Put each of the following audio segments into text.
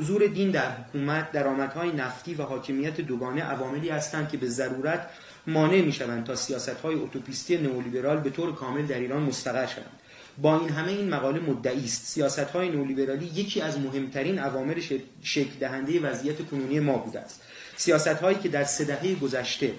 حضور دین در حکومت درآمدهای نفتی و حاکمیت دوگانه عواملی هستند که به ضرورت مانع می‌شوند تا سیاستهای اتوپیستی نئولیبرال به طور کامل در ایران مستقر شوند. با این همه این مقاله مدعی است. سیاست های نولیبرالی یکی از مهمترین عوامل شکل دهنده وضعیت کنونی ما بوده است. سیاست هایی که در سه دهه گذشته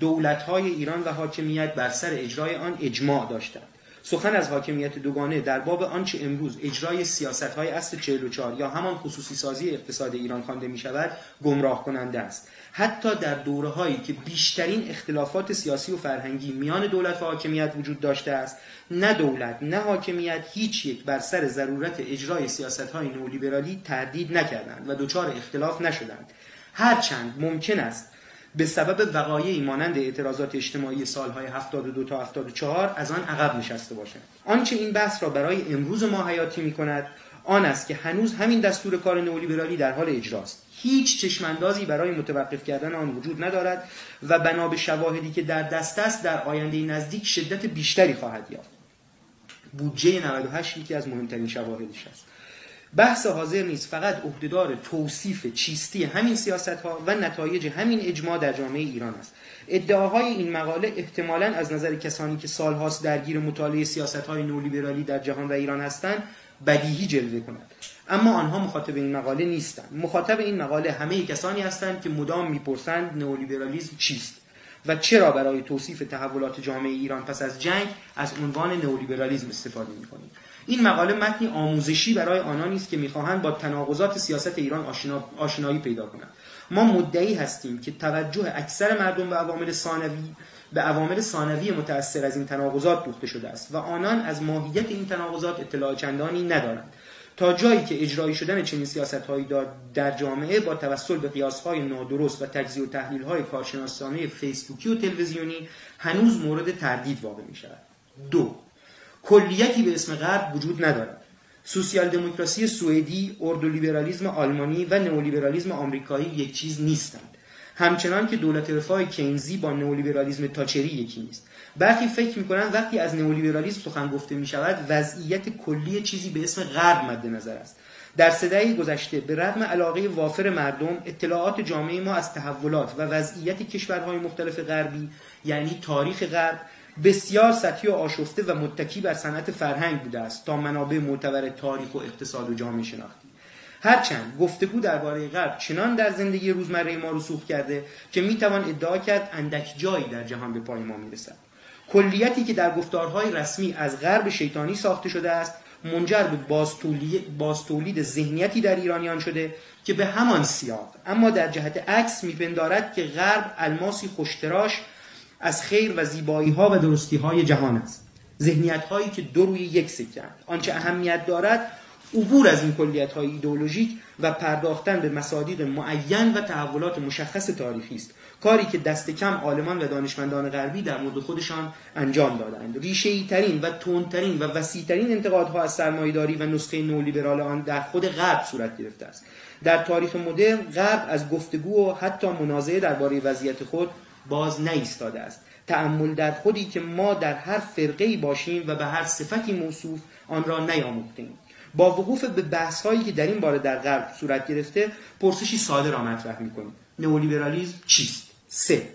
دولت های ایران و حاکمیت بر سر اجرای آن اجماع داشتند. سخن از حاکمیت دوگانه در باب آنچه امروز اجرای سیاست های اصل 44 یا همان خصوصی سازی اقتصاد ایران خوانده می شود گمراه کننده است. حتی در دوره هایی که بیشترین اختلافات سیاسی و فرهنگی میان دولت و حاکمیت وجود داشته است نه دولت نه حاکمیت هیچ یک بر سر ضرورت اجرای سیاست های نولیبرالی تردید نکردند و دچار اختلاف نشدند. هرچند ممکن است به سبب وقایعی مانند اعتراضات اجتماعی سالهای 72 تا 74 از آن عقب نشسته باشند آنچه این بحث را برای امروز ما حیاتی می کند آن است که هنوز همین دستور کار نئولیبرالی در حال اجراست. هیچ چشماندازی برای متوقف کردن آن وجود ندارد و بنا به شواهدی که در دست است در آینده نزدیک شدت بیشتری خواهد یافت. بودجه 98 یکی از مهمترین شواهدش است. بحث حاضر نیست. فقط عهدهدار توصیف چیستی همین سیاست ها و نتایج همین اجماع در جامعه ایران است. ادعاهای این مقاله احتمالا از نظر کسانی که سالهاست درگیر مطالعه سیاست های نولیبرالی در جهان و ایران هستند بدیهی جلوه کند. اما آنها مخاطب این مقاله نیستند. مخاطب این مقاله همه کسانی هستند که مدام می‌پرسند نئولیبرالیسم چیست و چرا برای توصیف تحولات جامعه ایران پس از جنگ از عنوان نئولیبرالیسم استفاده می‌کنیم. این مقاله متنی آموزشی برای آنانی است که می‌خواهند با تناقضات سیاست ایران آشنا... آشنایی پیدا کنند. ما مدعی هستیم که توجه اکثر مردم به عوامل ثانوی به عوامل ثانوی متأثر از این تناقضات دوخته شده است و آنان از ماهیت این تناقضات اطلاع چندانی ندارند. تا جایی که اجرایی شدن چنین سیاست هایی در جامعه با توسل به قیاس های نادرست و تجزیه و تحلیل های کارشناسانه فیسبوکی و تلویزیونی هنوز مورد تردید واقع می شود دو کلیتی به اسم غرب وجود ندارد سوسیال دموکراسی سوئدی، اردولیبرالیسم آلمانی و نئولیبرالیسم آمریکایی یک چیز نیستند. همچنان که دولت رفاه کینزی با نئولیبرالیسم تاچری یکی نیست. برخی فکر می‌کنند وقتی از نئولیبرالیسم سخن گفته می شود وضعیت کلی چیزی به اسم غرب مد نظر است. در سده گذشته به رغم علاقه وافر مردم اطلاعات جامعه ما از تحولات و وضعیت کشورهای مختلف غربی یعنی تاریخ غرب بسیار سطحی و آشفته و متکی بر صنعت فرهنگ بوده است تا منابع معتبر تاریخ و اقتصاد و جامعه شناختی. هرچند گفتگو درباره غرب چنان در زندگی روزمره ما رسوخ کرده که می‌توان ادعا کرد اندک جایی در جهان به پای ما می‌رسد. کلیتی که در گفتارهای رسمی از غرب شیطانی ساخته شده است منجر به بازتولید ذهنیتی در ایرانیان شده که به همان سیاق اما در جهت عکس میپندارد که غرب الماسی خوشتراش از خیر و زیبایی ها و درستی های جهان است. ذهنیت هایی که دو روی یک سکند آنچه اهمیت دارد عبور از این کلیت های ایدئولوژیک و پرداختن به مصادیق معین و تحولات مشخص تاریخی است. کاری که دست کم عالمان و دانشمندان غربی در مورد خودشان انجام دادند. ریشه ترین و تندترین و وسیع ترین انتقادها از سرمایه‌داری و نسخه نولیبرال آن در خود غرب صورت گرفته است. در تاریخ مدرن غرب از گفتگو و حتی منازعه درباره وضعیت خود باز نایستاده است. تأمل در خودی که ما در هر فرقه باشیم و به هر صفتی موصوف آن را نیاموختیم. با وقوف به بحث هایی که در این باره در غرب صورت گرفته پرسشی ساده را مطرح می‌کنیم. نئولیبرالیسم چیست؟ سه.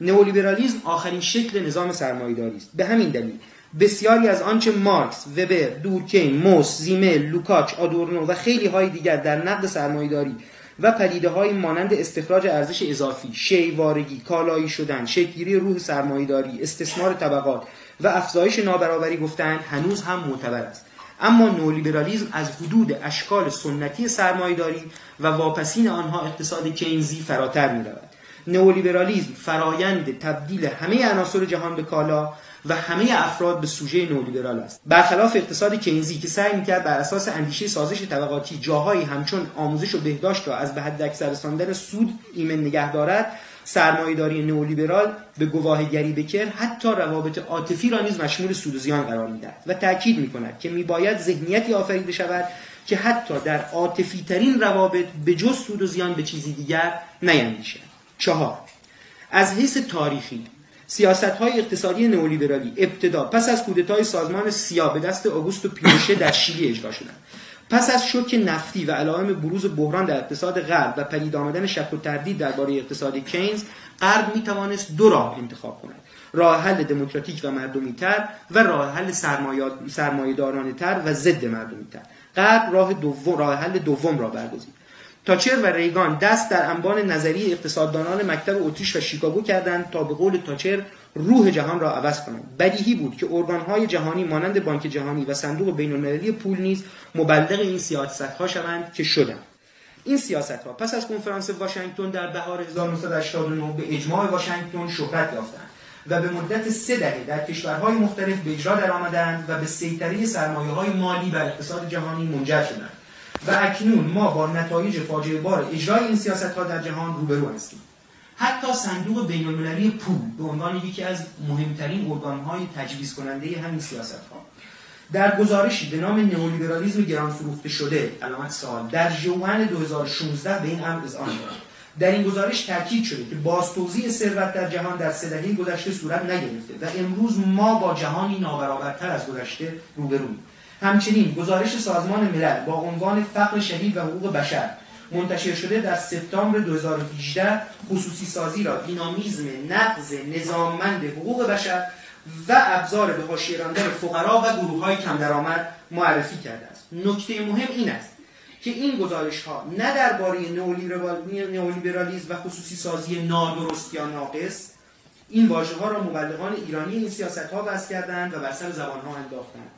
نئولیبرالیسم آخرین شکل نظام سرمایه‌داری است. به همین دلیل بسیاری از آنچه مارکس، وبر، دورکین، موس، زیمل، لوکاچ، آدورنو و خیلی های دیگر در نقد سرمایه‌داری و پدیده های مانند استخراج ارزش اضافی، شیوارگی، کالایی شدن، شکلگیری روح سرمایهداری، استثمار طبقات و افزایش نابرابری گفتند هنوز هم معتبر است. اما نولیبرالیزم از حدود اشکال سنتی سرمایهداری و واپسین آنها اقتصاد کینزی فراتر می رود. نولیبرالیزم فرایند تبدیل همه عناصر جهان به کالا و همه افراد به سوژه نولیبرال است. برخلاف اقتصاد کینزی که سعی می‌کرد بر اساس اندیشه سازش طبقاتی جاهایی همچون آموزش و بهداشت را از به حد اکثر رساندن سود ایمن نگه دارد سرمایهداری نئولیبرال به گواهگری بکر حتی روابط عاطفی را نیز مشمول سود و زیان قرار می‌دهد و تاکید می‌کند که میباید ذهنیتی آفریده شود که حتی در عاطفی ترین روابط به جز سود و زیان به چیزی دیگر نیندیشد. چهار از حیث تاریخی سیاست های اقتصادی نئولیبرالی ابتدا پس از کودتای سازمان سیا به دست آگوستو پینوشه در شیلی اجرا شدند. پس از شوک نفتی و علائم بروز بحران در اقتصاد غرب و پدید آمدن شک و تردید درباره اقتصاد کینز غرب می توانست دو راه انتخاب کند. راه حل دموکراتیک و مردمی تر و راه حل سرمایه تر و ضد مردمی تر غرب راه دوم راه حل دوم را برگزید. تاچر و ریگان دست در انبان نظری اقتصاددانان مکتب اتریش و شیکاگو کردند تا به قول تاچر روح جهان را عوض کنند. بدیهی بود که ارگانهای جهانی مانند بانک جهانی و صندوق بین‌المللی پول نیز مبلغ این سیاستها شوند که شدند. این سیاست ها پس از کنفرانس واشنگتن در بهار 1989 به اجماع واشنگتن شهرت یافتند و به مدت سه دهه در کشورهای مختلف به اجرا درآمدند و به سیطره سرمایه های مالی بر اقتصاد جهانی منجر شدند. و اکنون ما با نتایج فاجعه بار اجرای این سیاست ها در جهان روبرو هستیم. حتی صندوق بین المللی پول به عنوان یکی از مهمترین ارگان های تجویز کننده همین سیاست ها در گزارشی به نام نئولیبرالیسم گران فروخته شده علامت سوال در جوان 2016 به این امر اذعان در این گزارش تاکید شده که باز توزیع ثروت در جهان در سه گذشته صورت نگرفته و امروز ما با جهانی نابرابرتر از گذشته روبرویم همچنین گزارش سازمان ملل با عنوان فقر شدید و حقوق بشر منتشر شده در سپتامبر 2018 خصوصی سازی را دینامیزم نقض نظاممند حقوق بشر و ابزار به حاشیه راندن فقرا و گروه های کم درآمد معرفی کرده است. نکته مهم این است که این گزارش ها نه درباره نئولیبرالیسم و خصوصی سازی نادرست یا ناقص این واژه ها را مبلغان ایرانی این سیاست ها وضع کردند و بر سر زبان ها انداختند.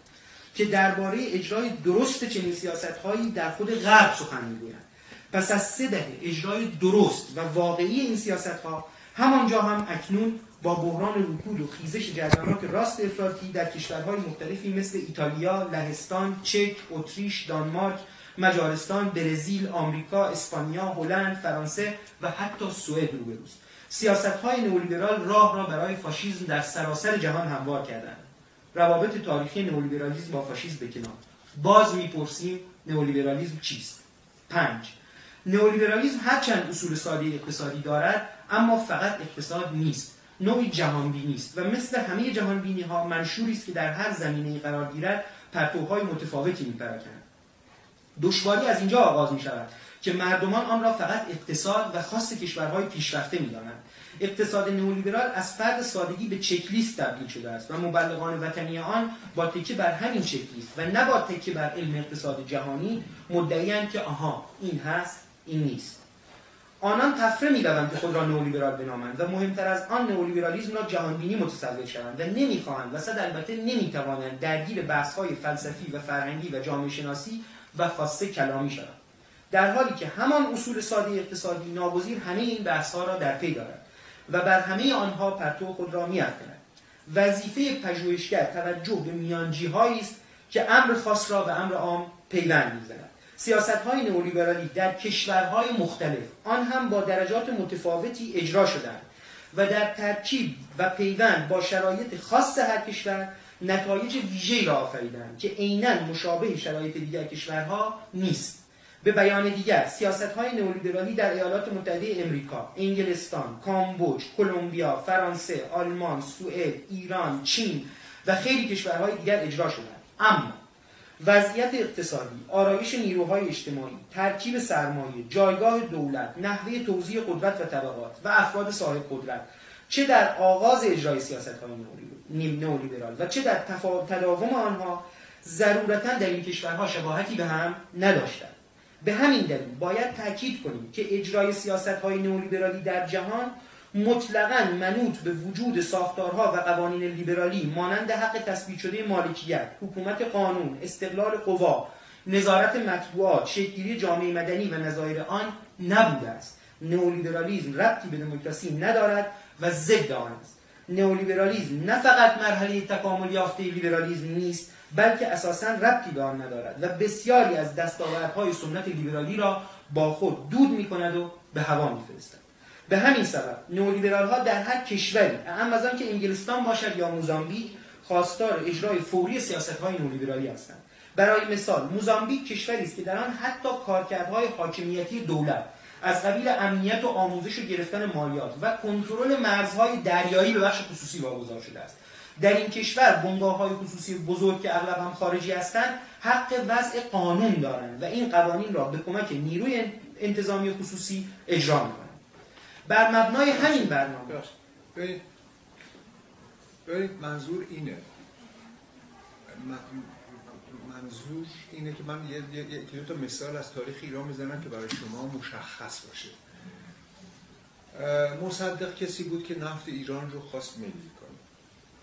که درباره اجرای درست چنین سیاست هایی در خود غرب سخن می‌گویند پس از سه دهه اجرای درست و واقعی این سیاست ها همانجا هم اکنون با بحران رکود و خیزش جریانات راست افراطی در کشورهای مختلفی مثل ایتالیا، لهستان، چک، اتریش، دانمارک، مجارستان، برزیل، آمریکا، اسپانیا، هلند، فرانسه و حتی سوئد روبروست. سیاست های نئولیبرال راه را برای فاشیسم در سراسر جهان هموار کردند. روابط تاریخی نئولیبرالیسم با فاشیسم به کنار. باز می‌پرسیم نئولیبرالیسم چیست؟ پنج نئولیبرالیسم هرچند اصول ساده اقتصادی دارد اما فقط اقتصاد نیست نوعی جهانبینی است و مثل همه جهانبینی ها منشوری است که در هر زمینه قرار گیرد پرتوهای متفاوتی میپراکند دشواری از اینجا آغاز می شود که مردمان آن را فقط اقتصاد و خاص کشورهای پیشرفته می دانند. اقتصاد نئولیبرال از فرد سادگی به چکلیست تبدیل شده است و مبلغان وطنی آن با تکیه بر همین چکلیست و نه با تکیه بر علم اقتصاد جهانی مدعیند که آها این هست این نیست. آنان تفره می‌روند که خود را نئولیبرال بنامند و مهمتر از آن نئولیبرالیسم را جهانبینی متصور شوند و نمی‌خواهند و صد البته نمی‌توانند درگیر بحث‌های فلسفی و فرهنگی و جامعه شناسی و خاصه کلامی شوند. در حالی که همان اصول ساده اقتصادی ناگزیر همه این بحث‌ها را در پی دارد. و بر همه آنها پرتو خود را میافکند. وظیفه پژوهشگر توجه به میانجی است که امر خاص را به امر عام پیوند می‌زند. سیاست های نئولیبرالی در کشورهای مختلف آن هم با درجات متفاوتی اجرا شدند و در ترکیب و پیوند با شرایط خاص هر کشور نتایج ویژه را آفریدند که عینا مشابه شرایط دیگر کشورها نیست. به بیان دیگر سیاست های نئولیبرالی در ایالات متحده امریکا، انگلستان، کامبوج، کلمبیا، فرانسه، آلمان، سوئد، ایران، چین و خیلی کشورهای دیگر اجرا شدند. اما وضعیت اقتصادی، آرایش نیروهای اجتماعی، ترکیب سرمایه، جایگاه دولت، نحوه توزیع قدرت و طبقات و افراد صاحب قدرت چه در آغاز اجرای سیاست های نئولیبرال و چه در تداوم آنها ضرورتا در این کشورها شباهتی به هم نداشتند به همین دلیل باید تاکید کنیم که اجرای سیاست های نئولیبرالی در جهان مطلقا منوط به وجود ساختارها و قوانین لیبرالی مانند حق تثبیت شده مالکیت، حکومت قانون، استقلال قوا، نظارت مطبوعات، شکلگیری جامعه مدنی و نظایر آن نبوده است. نئولیبرالیسم ربطی به دموکراسی ندارد و ضد آن است. نئولیبرالیسم نه فقط مرحله تکامل یافته لیبرالیسم نیست بلکه اساسا ربطی به آن ندارد و بسیاری از دستاوردهای سنت لیبرالی را با خود دود می‌کند و به هوا میفرستد. به همین سبب نئولیبرال ها در هر کشوری اما از که انگلستان باشد یا موزامبیک خواستار اجرای فوری سیاست های نئولیبرالی هستند. برای مثال موزامبیک کشوری است که در آن حتی کارکردهای حاکمیتی دولت از قبیل امنیت و آموزش و گرفتن مالیات و کنترل مرزهای دریایی به بخش خصوصی واگذار شده است. در این کشور بنگاه های خصوصی بزرگ که اغلب هم خارجی هستند حق وضع قانون دارند و این قوانین را به کمک نیروی انتظامی خصوصی اجرا می‌کنند بر مبنای همین برنامه ببینید. منظور اینه. منظور اینه که من یه, یه،, دو تا مثال از تاریخ ایران می‌زنم که برای شما مشخص باشه. مصدق کسی بود که نفت ایران رو خواست ملی.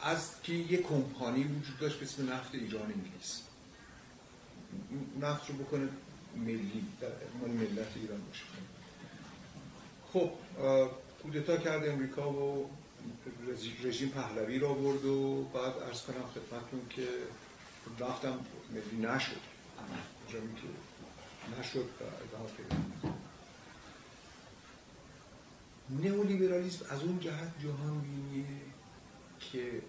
از که یه کمپانی وجود داشت به اسم نفت ایران انگلیس. نفت رو بکنه ملی در مال ملت ایران باشه. خب کودتا کرد امریکا و رژیم پهلوی را برد و بعد ارز کنم خدمتتون که نفتم ملی نشد. جایی که نشد نئولیبرالیسم از اون جهت جهان بینیه که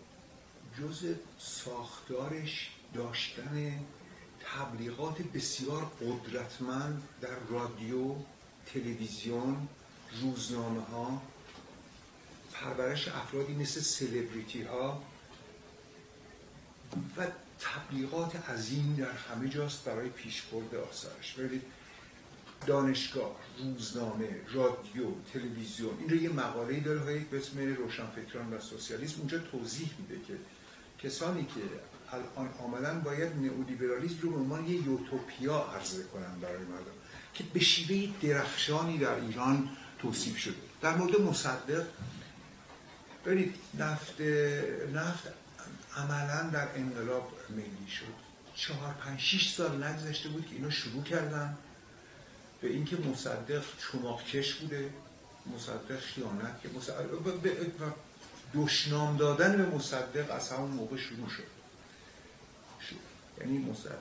جز ساختارش داشتن تبلیغات بسیار قدرتمند در رادیو تلویزیون روزنامه ها پرورش افرادی مثل سلبریتی ها و تبلیغات عظیم در همه جاست برای پیشبرد آثارش. ببینید دانشگاه روزنامه رادیو تلویزیون این رو یه مقاله داره به اسم روشنفکران و سوسیالیسم. اونجا توضیح میده که کسانی که الان آمدن باید نئولیبرالیسم رو به عنوان یه یوتوپیا عرضه کنن برای مردم که به شیوه درخشانی در ایران توصیف شده. در مورد مصدق ببینید نفت نفت عملا در انقلاب ملی شد. چهار پنج شیش سال نگذشته بود که اینا شروع کردن به اینکه مصدق چماقکش بوده مصدق خیانت که مصدق دشنام دادن به مصدق از همون موقع شروع شد. یعنی مصدق.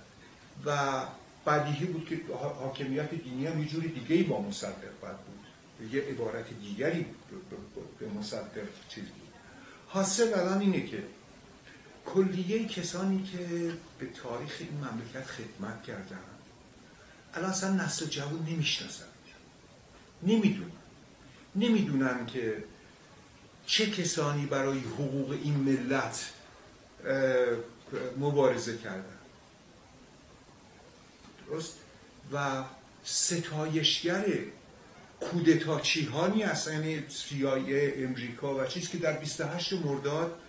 و بدیهی بود که حاکمیت دینی هم یه جوری دیگه با مصدق باید بود. یه عبارت دیگری به مصدق چیز بود. حاصل الان اینه که کلیه کسانی که به تاریخ این مملکت خدمت کردن الان اصلا نسل جوان نمی‌شناسن. نمی‌دونن. نمی‌دونن که چه کسانی برای حقوق این ملت مبارزه کردن؟ درست؟ و ستایشگر کودتاچی هانی هستن یعنی سیایه امریکا و چیزی که در 28 مرداد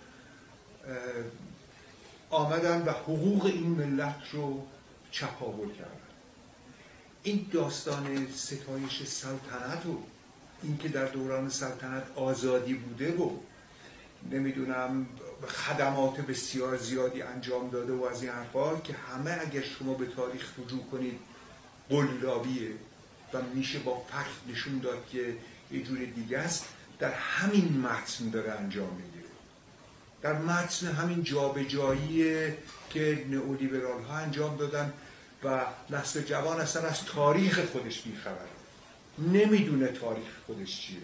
آمدن و حقوق این ملت رو چپاول کردن. این داستان ستایش سلطنت و اینکه در دوران سلطنت آزادی بوده و نمی‌دونم خدمات بسیار زیادی انجام داده و از این حرفا که همه اگر شما به تاریخ رجوع کنید قلابیه و میشه با فکت نشون داد که یه جور دیگه است در همین متن داره انجام می‌گیره در متن همین جابجایی که نئولیبرال ها انجام دادن و نسل جوان اصلا از تاریخ خودش بیخبره. نمی‌دونه تاریخ خودش چیه.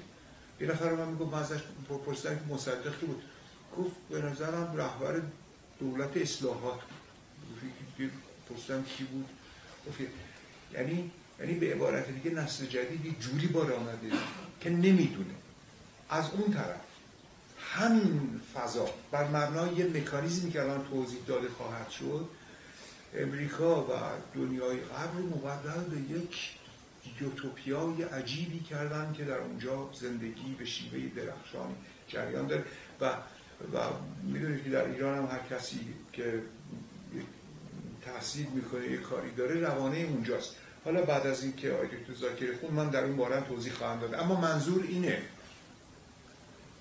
یه نفر من می‌گفت من ازش پرسیدم که مصدق بود. گفت به نظرم رهبر دولت اصلاحات پرسیدم کی بود. یعنی یعنی به عبارت دیگه نسل جدیدی جوری بار آمده که نمی‌دونه. از اون طرف همین فضا بر مبنای یه مکانیزمی که الان توضیح داده خواهد شد امریکا و دنیای قبل رو مبدل به یک یوتوپیای عجیبی کردن که در اونجا زندگی به شیوه درخشانی جریان داره. و و می‌دونید که در ایران هم هر کسی که تحصیل می‌کنه یه کاری داره روانه اونجاست. حالا بعد از اینکه آقای تو زاکر خون من در این باره توضیح خواهم داد. اما منظور اینه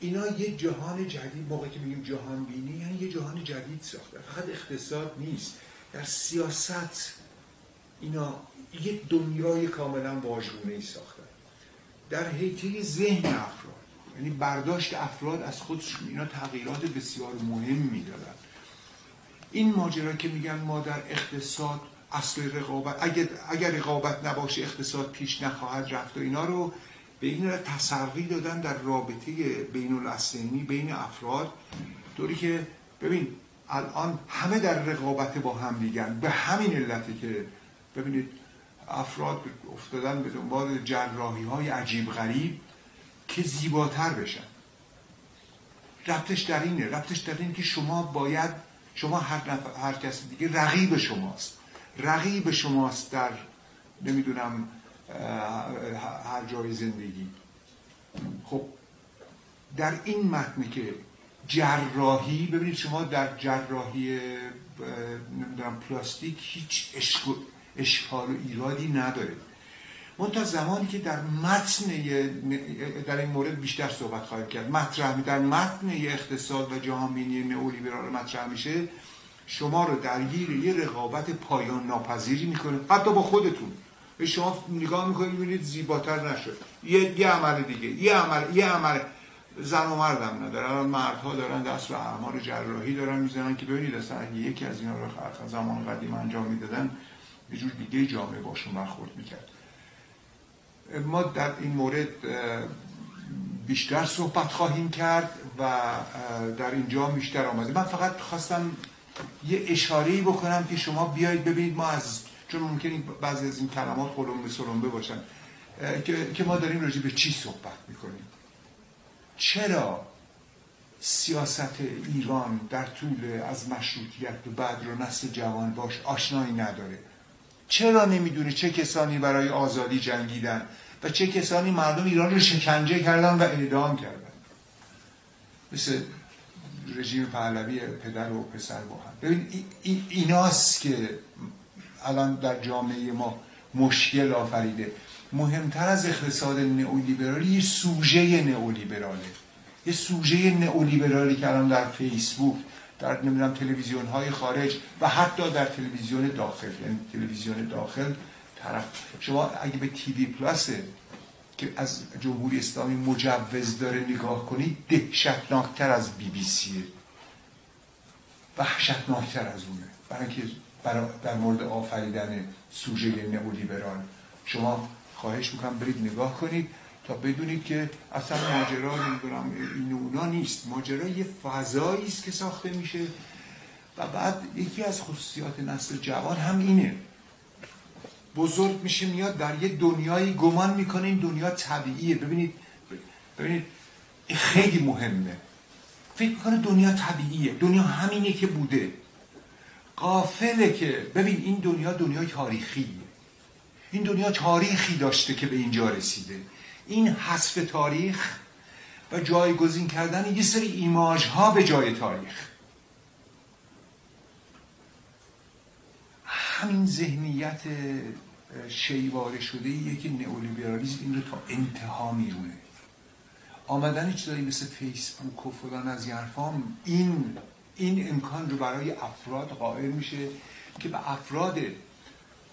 اینا یه جهان جدید موقعی که میگیم جهان بینی یعنی یه جهان جدید ساخته. فقط اقتصاد نیست. در سیاست اینا یه دنیای کاملا واژگونه ای ساختن در حیطه ذهن افراد یعنی برداشت افراد از خودشون اینا تغییرات بسیار مهم می‌دادن این ماجرا که میگن ما در اقتصاد اصل رقابت اگر, اگر رقابت نباشه اقتصاد پیش نخواهد رفت و اینا رو به این تسری دادن در رابطه بین الاسلمی بین افراد. طوری که ببین الان همه در رقابت با هم دیگن به همین علتی که ببینید افراد افتادن به دنبال جراحی های عجیب غریب که زیباتر بشن. ربطش در اینه ربطش در اینه که شما باید شما هر, هر کسی دیگه رقیب شماست. رقیب شماست در نمی‌دونم هر جای زندگی. خب در این متن که جراحی ببینید شما در جراحی نمی‌دونم پلاستیک هیچ اشکال و ایرادی نداره. من تا زمانی که در متن در این مورد بیشتر صحبت خواهیم کرد مطرح در متن اقتصاد و جهانبینی نئولیبرال مطرح میشه شما رو درگیر یه رقابت پایان ناپذیری می‌کنه حتی با خودتون. به شما نگاه می‌کنید می‌بینید زیباتر نشد. یه, یه عمل دیگه یه عمل یه عمل زن و مردم ندارن مردها دارن دست به اعمال جراحی دارن می‌زنن که ببینید اصلا یکی از اینا رو زمان قدیم انجام می‌دادن. یه جور دیگه جامعه باشون برخورد می‌کرد. ما در این مورد بیشتر صحبت خواهیم کرد و در اینجا بیشتر آمده. من فقط خواستم یه اشاره بکنم که شما بیایید ببینید ما از چون ممکن بعضی از این کلمات به سلمبه باشن که ما داریم راجع به چی صحبت می‌کنیم. چرا سیاست ایران در طول از مشروطیت به بعد رو نسل جوان باش آشنایی نداره؟ چرا نمی‌دونه چه کسانی برای آزادی جنگیدن و چه کسانی مردم ایران رو شکنجه کردن و اعدام کردن؟ مثل رژیم پهلوی پدر و پسر با هم. ببین ایناست که الان در جامعه ما مشکل آفریده. مهمتر از اقتصاد نئولیبرالی یه سوژه نئولیبراله. یه سوژه نئولیبرالی که الان در فیسبوک در نمی‌دونم تلویزیون های خارج و حتی در تلویزیون داخل یعنی تلویزیون داخل طرف. شما اگه به تیوی پلاس که از جمهوری اسلامی مجوز داره نگاه کنید دهشتناکتر از بی بی سیه وحشتناکتر از اونه. برای اینکه در مورد آفریدن سوژه نئولیبرال. شما خواهش می‌کنم برید نگاه کنید. تا بدونید که اصلا ماجرا نمی‌دونم این اونا نیست. ماجرا یه فضایی است که ساخته میشه. و بعد یکی از خصوصیات نسل جوان هم اینه. بزرگ میشه میاد در یه دنیایی گمان می‌کنه. این دنیا طبیعیه. ببینید ببینید خیلی مهمه. فکر می‌کنه دنیا طبیعیه. دنیا همینه که بوده. قافله که ببین این دنیا دنیا تاریخیه. این دنیا تاریخی داشته که به اینجا رسیده. این حذف تاریخ و جایگزین کردن یه سری ایماج ها به جای تاریخ. همین ذهنیت شیواره شده ایه که نئولیبرالیسم این رو تا انتها میرونه آمدن چیزایی مثل فیسبوک و فلان از حرفام این این امکان رو برای افراد قائل میشه که به افراد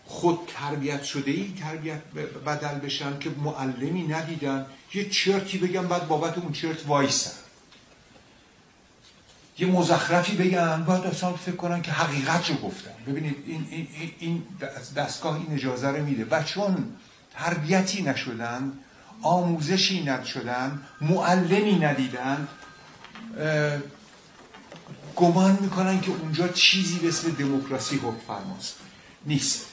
خود تربیت شده ای تربیت بدل بشن که معلمی ندیدن یه چرتی بگم بعد بابت اون چرت وایسن. یه مزخرفی بگن باید اصلا فکر کنن که حقیقت رو گفتن. ببینید این, این, این دستگاه این اجازه رو میده. و چون تربیتی نشدن آموزشی نشدن معلمی ندیدن گمان می‌کنن که اونجا چیزی به اسم دموکراسی حکم فرماست. نیست.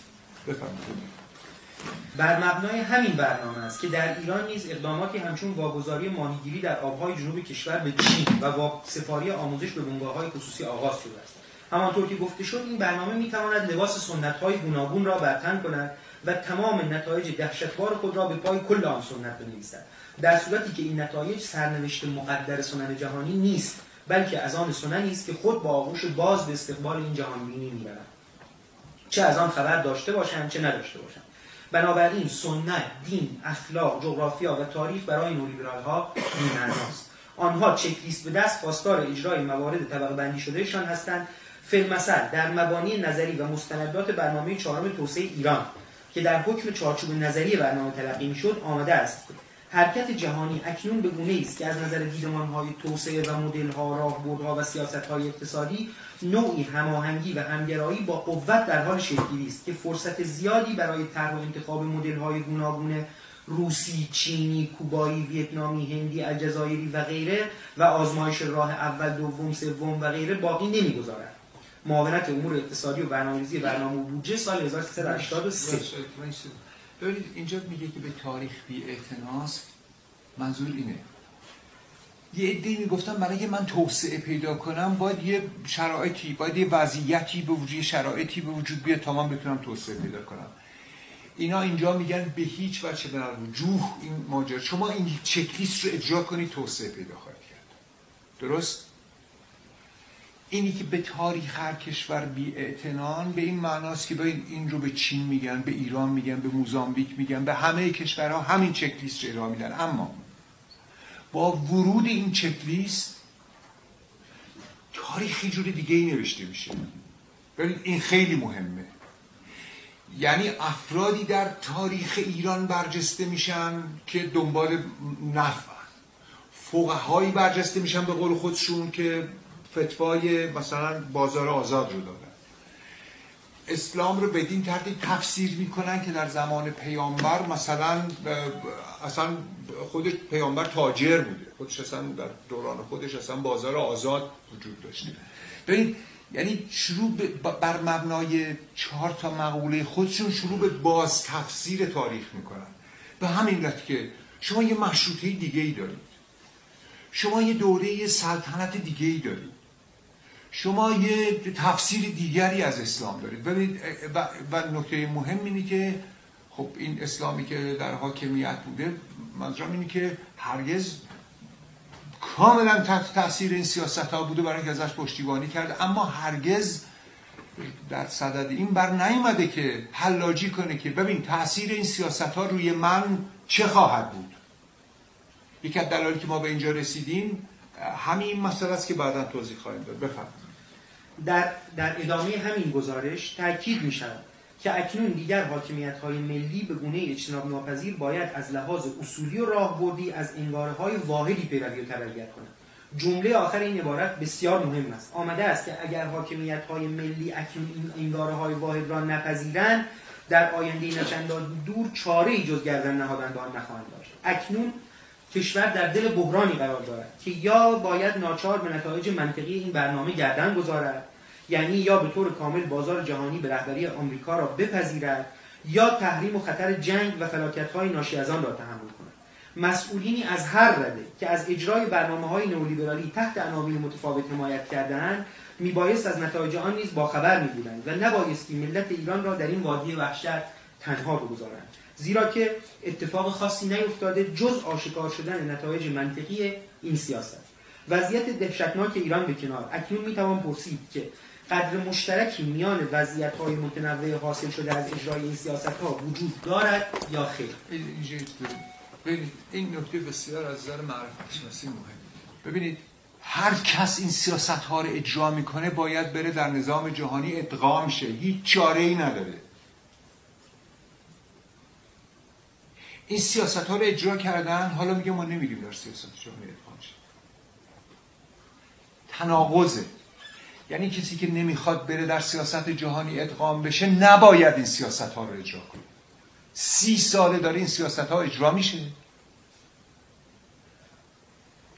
بفرمایید. بر مبنای همین برنامه است که در ایران نیز اقداماتی همچون واگذاری ماهیگیری در آبهای جنوب کشور به چین و سفاری آموزش به بنگاه های خصوصی آغاز شده است. همانطور که گفته شد این برنامه می‌تواند لباس سنت های گوناگون را برتن کند و تمام نتایج دهشتبار خود را به پای کل آن سنت بنویسد. در صورتی که این نتایج سرنوشت مقدر سنن جهانی نیست بلکه از آن سننی است که خود با آغوش باز به استقبال این جهان بینی می‌برند چه از آن خبر داشته باشند چه نداشته باشند بنابراین سنت دین اخلاق جغرافیا و تاریخ برای نولیبرال ها بی‌معناست. آنها چکلیست به دست خواستار اجرای موارد طبقه بندی شدهشان هستند. فیلمسل در مبانی نظری و مستندات برنامه چهارم توسعه ایران که در حکم چارچوب نظری برنامه تلقی می‌شد آمده است. حرکت جهانی اکنون به گونه است که از نظر دیدمانهای توسعه و مدلها راهبردها و سیاستهای اقتصادی نوعی هماهنگی و همگرایی با قوت در حال شکلگیری است که فرصت زیادی برای طرح و انتخاب مدل‌های گوناگون روسی، چینی، کوبایی، ویتنامی، هندی، الجزایری و غیره و آزمایش راه اول، دوم، سوم و غیره باقی نمی‌گذارد. معاونت امور اقتصادی و برنامه‌ریزی برنامه و بودجه سال 1383 ببینید اینجا میگه که به تاریخ بی منظور اینه. یه عده می‌گفتن برای من توسعه پیدا کنم باید یه شرایطی باید یه وضعیتی به وجود شرایطی به وجود بیاد تا من بتونم توسعه پیدا کنم. اینا اینجا میگن به هیچ وجه به وجوه این ماجرا. شما این چکلیست رو اجرا کنید توسعه پیدا خواهید کرد. درست؟ اینی که به تاریخ هر کشور بی به این معناست که این رو به چین میگن به ایران میگن به موزامبیک میگن به همه کشورها همین چکلیست رو ارائه میدن. اما با ورود این چکلیست تاریخی جور دیگه ای نوشته میشه. ببینید این خیلی مهمه. یعنی افرادی در تاریخ ایران برجسته میشن که دنبال نفع. فقهایی برجسته میشن به قول خودشون که فتوای مثلا بازار آزاد رو دادن اسلام رو بدین ترتیب تفسیر می‌کنن که در زمان پیامبر مثلا اصلا خودش پیامبر تاجر بوده. خودش اصلا در دوران خودش اصلا بازار آزاد وجود داشته. ببین یعنی شروع بر مبنای چهار تا مقوله خودشون شروع به باز تفسیر تاریخ می‌کنن. به همین علت که شما یه مشروطه دیگه ای دارید. شما یه دوره سلطنت دیگه ای دارید. شما یه تفسیر دیگری از اسلام دارید. ببینید و نکته مهم اینه که خب این اسلامی که در حاکمیت بوده منظورم اینه که هرگز کاملا تحت تاثیر این سیاست ها بوده برای اینکه ازش پشتیبانی کرده. اما هرگز در صدد این بر نیومده که حلاجی کنه که ببین تاثیر این سیاست ها روی من چه خواهد بود. یکی از دلایلی که ما به اینجا رسیدیم همین مسئله است که بعدا توضیح خواهیم داد. بفرمایید. در, در ادامه همین گزارش تاکید می شود که اکنون دیگر حاکمیت های ملی به گونه اجتناب ناپذیر باید از لحاظ اصولی و راهبردی از انگاره های واحدی پیروی و تبعیت کنند. جمله آخر این عبارت بسیار مهم است. آمده است که اگر حاکمیت های ملی اکنون این انگاره های واحد را نپذیرند در آینده نچندان دور چاره ای جز گردن نهادن آن نخواهند داشت. اکنون کشور در دل بحرانی قرار دارد که یا باید ناچار به نتایج منطقی این برنامه گردن گذارد یعنی یا به طور کامل بازار جهانی به رهبری آمریکا را بپذیرد یا تحریم و خطر جنگ و های ناشی از آن را تحمل کند. مسئولینی از هر رده که از اجرای برنامه های نئولیبرالی تحت عناوین متفاوت حمایت کردهاند میبایست از نتایج آن نیز باخبر میبودند و نبایستی ملت ایران را در این وادی وحشت تنها بگذارند. زیرا که اتفاق خاصی نیفتاده جز آشکار شدن نتایج منطقی این سیاست. وضعیت دهشتناک ایران به کنار. اکنون می‌توان پرسید که قدر مشترکی میان وضعیت های متنوع حاصل شده از اجرای این سیاست ها وجود دارد یا خیر؟ ببینید این نکته بسیار از نظر معرفت شناسی مهم. ببینید هر کس این سیاست ها رو اجرا می‌کنه باید بره در نظام جهانی ادغام شه. هیچ چاره ای نداره. این سیاست ها رو اجرا کردن حالا میگه ما نمیگیم در سیاست جهانی ادغام شه. تناقضه. یعنی کسی که نمی‌خواد بره در سیاست جهانی ادغام بشه نباید این سیاست ها رو اجرا کنه. سی ساله داره این سیاست ها اجرا میشه.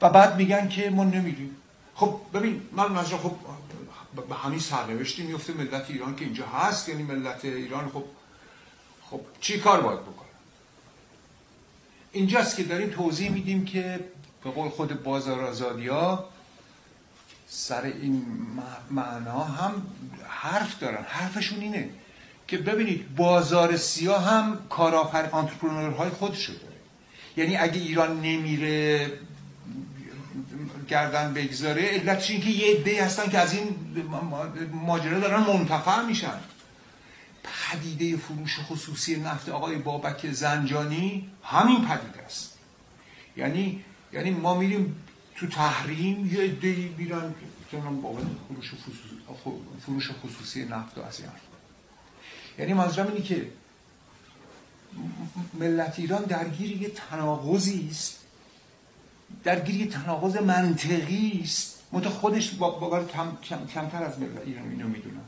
و بعد میگن که ما نمیدیم خب ببین من نظر خب به همین سرنوشتی میفته ملت ایران که اینجا هست یعنی ملت ایران خب خب چی کار باید بکنه؟ اینجاست که داریم توضیح میدیم که به قول خود بازار آزادی ها سر این معنا هم حرف دارن. حرفشون اینه که ببینید بازار سیاه هم کارآفر های خود شده یعنی اگه ایران نمیره گردن بگذاره علتش این که یه عده هستن که از این ماجرا دارن منتفع میشن. پدیده فروش خصوصی نفت آقای بابک زنجانی همین پدیده است. یعنی یعنی ما میریم تو تحریم یه عده‌ای میرن فروش خصوصی, فروش خصوصی نفت و از این یعنی منظورم اینه که ملت ایران درگیر یه تناقضی است. درگیر یه تناقض منطقی است. منتها خودش با کم، کمتر از ملت ایران اینو می‌دونن